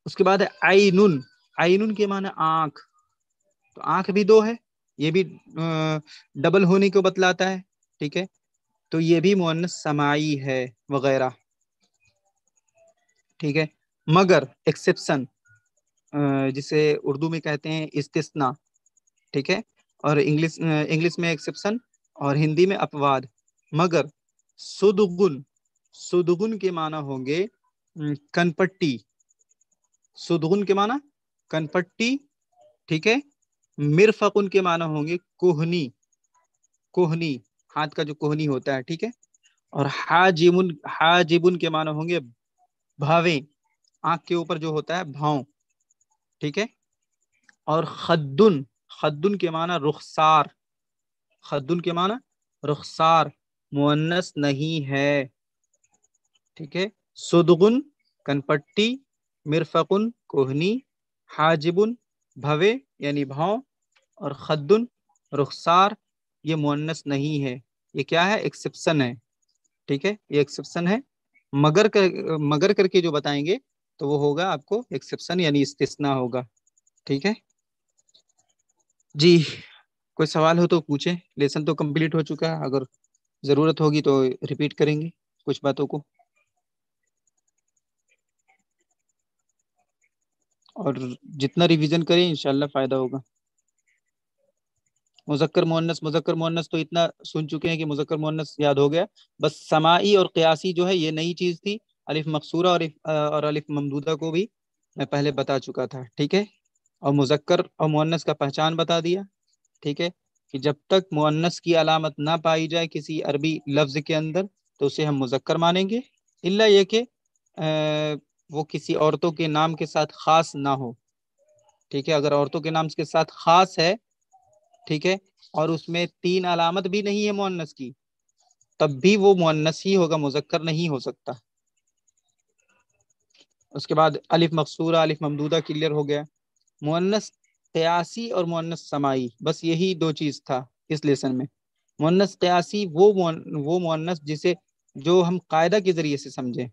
उसके बाद है आईनुन। आईनुन के माने आँख। तो आँख भी दो है, ये भी डबल होने को बतलाता है, ठीक है? तो ये भी मुन्नस समाई है वगैरह, ठीक है? मगर एक्सेप्शन जिसे उर्दू में कहते हैं इस्तिस्ना, ठीक है? और इंग्लिश इंग्लिश में एक्सेप्शन और हिंदी में अपवाद। मगर, सुदगुन सुदगुन के माना होंगे कनपट्टी। सुदगुन के माना? कनपट्टी, ठीक है? मिरफकुन के माना होंगे कोहनी कोहनी, हाथ का जो कोहनी होता है, ठीक है? और हाजिमुन, हाजिबुन के माना होंगे भावे, आँख के ऊपर जो होता है भाव, ठीक है? और खद्दुन खद्दुन के माना रुखसार, खद्दुन के माना रुखसार मुन्नस नहीं है, ठीक है? सुदगुन, कनपट्टी, मिरफकुन, कोहनी, हाजिबुन भवे, यानी भाव, और खद्दुन, रुखसार, ये मुन्नस नहीं है। ये क्या है? एक्सेप्शन है। ठीक है? ये एक्सेप्शन है। मगर कर, मगर करके जो बताएँगे तो वो होगा आपको एक्सेप्शन यानी इस्तिस्ना होगा। ठीक है? जी, कोई सवाल हो तो पूछे। लेसन तो कंप्लीट हो चुका है। अगर ज़रूरत होगी तो रिपीट करेंगे कुछ बातों को। और जितना रिवीजन करें, इंशाल्लाह फ़ायदा होगा। मुजक्कर मोहनस मुजक्कर मोहनस तो इतना सुन चुके हैं कि मुजक्कर मोहनस याद हो गया। बस समाई और क्यासी जो है, ये नई चीज़ थी, अलिफ मकसूरा और और अलिफ ममदूदा को भी मैं पहले बता चुका था, ठीक है? और मुजक्कर और मोहनस का पहचान बता दिया, ठीक है? कि जब तक मुअन्नस की अलामत ना पाई जाए किसी अरबी लफ्ज के अंदर तो उसे हम मुजक्कर मानेंगे। इल्ला ये कि वो किसी औरतों के नाम के साथ खास ना हो। ठीक है? अगर औरतों के नाम के साथ खास है, ठीक है, और उसमें तीन अलामत भी नहीं है मुअन्नस की, तब भी वो मुअन्नस ही होगा, मुजक्कर नहीं हो सकता। उसके बाद अलिफ मकसूरा, अलिफ ममदूदा क्लियर हो गया। मुअन्नस कयासी और मुन्नस समाई, बस यही दो चीज़ था इस लेसन में। मुन्नस कयासी, वो वो मुन्नस जिसे जो हम कायदा के ज़रिए से समझें।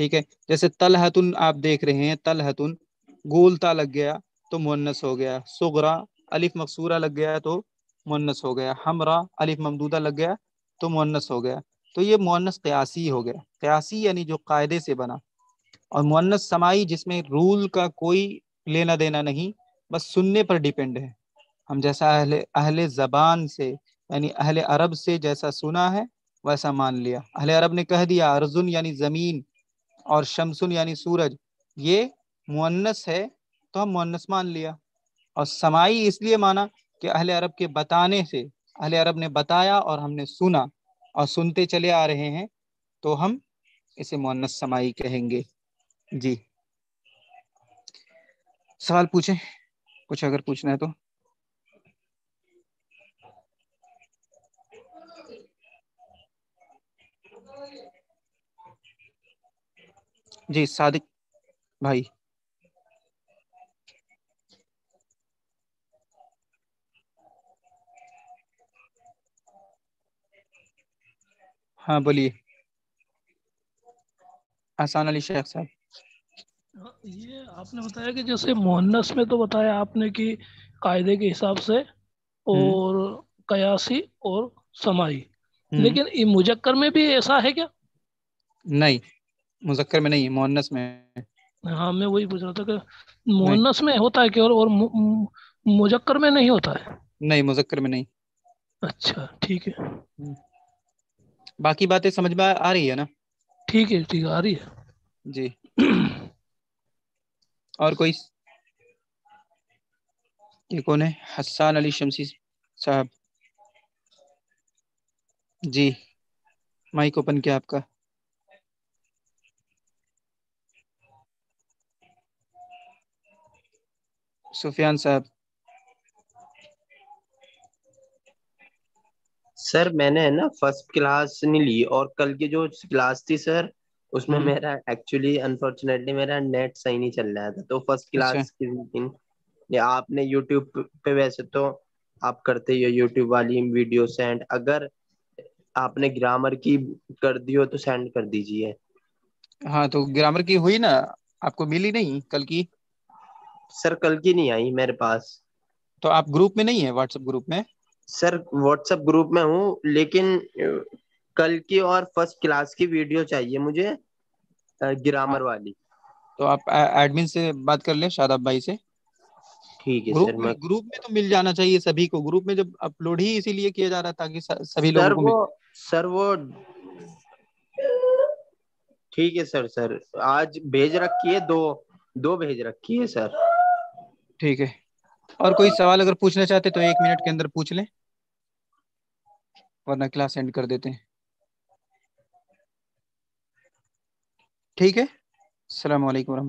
ठीक है? जैसे तलहतुन आप देख रहे हैं, तलहतुन गोलता लग गया तो मुन्नस हो गया। सुगरा, अलिफ मकसूरा लग गया तो मुन्नस हो गया। हमरा, अलिफ ममदूदा लग गया तो मुन्नस हो गया। तो ये मुन्नस क्यासी हो गया। क्यासी यानी जो कायदे से बना। और मुन्नस समाई जिसमें रूल का कोई लेना देना नहीं, बस सुनने पर डिपेंड है। हम जैसा अहले अहले ज़बान से, यानी अहले अरब से जैसा सुना है, वैसा मान लिया। अहले अरब ने कह दिया, अर्जुन यानी ज़मीन और शमसुन यानी सूरज, ये मुन्नस है तो हम मुन्नस मान लिया। और समाई इसलिए माना कि अहले अरब के बताने से, अहले अरब ने बताया और हमने सुना और सुनते चले आ रहे हैं तो हम इसे मुन्नस समाई कहेंगे। जी। सवाल पूछें? कुछ अगर पूछना है तो। जी सादिक भाई। हाँ बोलिए। आसान अली शेख साहब। ये आपने बताया कि जैसे मोहनस में तो बताया आपने कि कायदे के हिसाब से हम्म। और कयासी और समाई। हम्म। लेकिन मुजक्कर में भी ऐसा है क्या? नहीं मुजक्कर में नहीं मोहनस में। हाँ मैं वही पूछ रहा था कि मोहनस में होता है क्या और, और मुजक्कर में नहीं होता है? नहीं मुजक्कर में नहीं। अच्छा ठीक है। हम्म। बाकी बातें समझ में आ रही है ना? ठीक है ठीक आ रही है। जी। और कोई ये कौन है? हसान अली शमसी साहब। जी माइक ओपन किया आपका। सुफियान साहब। सर मैंने है ना फ़र्स्ट क्लास नहीं ली और कल की जो क्लास थी सर उसमें हम्म। मेरा एक्चुअली अनफॉर्चुनेटली मेरा नेट सही नहीं चल रहा था। तो फ़र्स्ट अच्छा। क्लास की दिन या आपने यूट्यूब पे वैसे तो आप करते ही हो यूट्यूब वाली वीडियो सेंड अगर आपने ग्रामर की कर दी हो तो सेंड कर दीजिए। हाँ तो ग्रामर की हुई ना आपको मिली नहीं कल की? सर कल की नहीं आई मेरे पास। तो आप ग्रुप में नहीं है व्हाट्सएप ग्रुप में? सर व्हाट्सएप ग्रुप में हूँ लेकिन कल की और फ़र्स्ट क्लास की वीडियो चाहिए मुझे ग्रामर वाली। तो आप एडमिन से बात कर ले शादाब भाई से। ठीक है ग्रुप सर मैं ग्रुप में तो मिल जाना चाहिए सभी को। ग्रुप में जब अपलोड ही इसीलिए किया जा रहा है ताकि सभी लोगों को वो सर वो ठीक है सर सर आज भेज रखी है दो दो भेज रखी है सर। ठीक है। और कोई सवाल अगर पूछना चाहते तो एक मिनट के अंदर पूछ लें। वरना क्लास एंड कर देते हैं। ठीक है? सलाम वालेकुम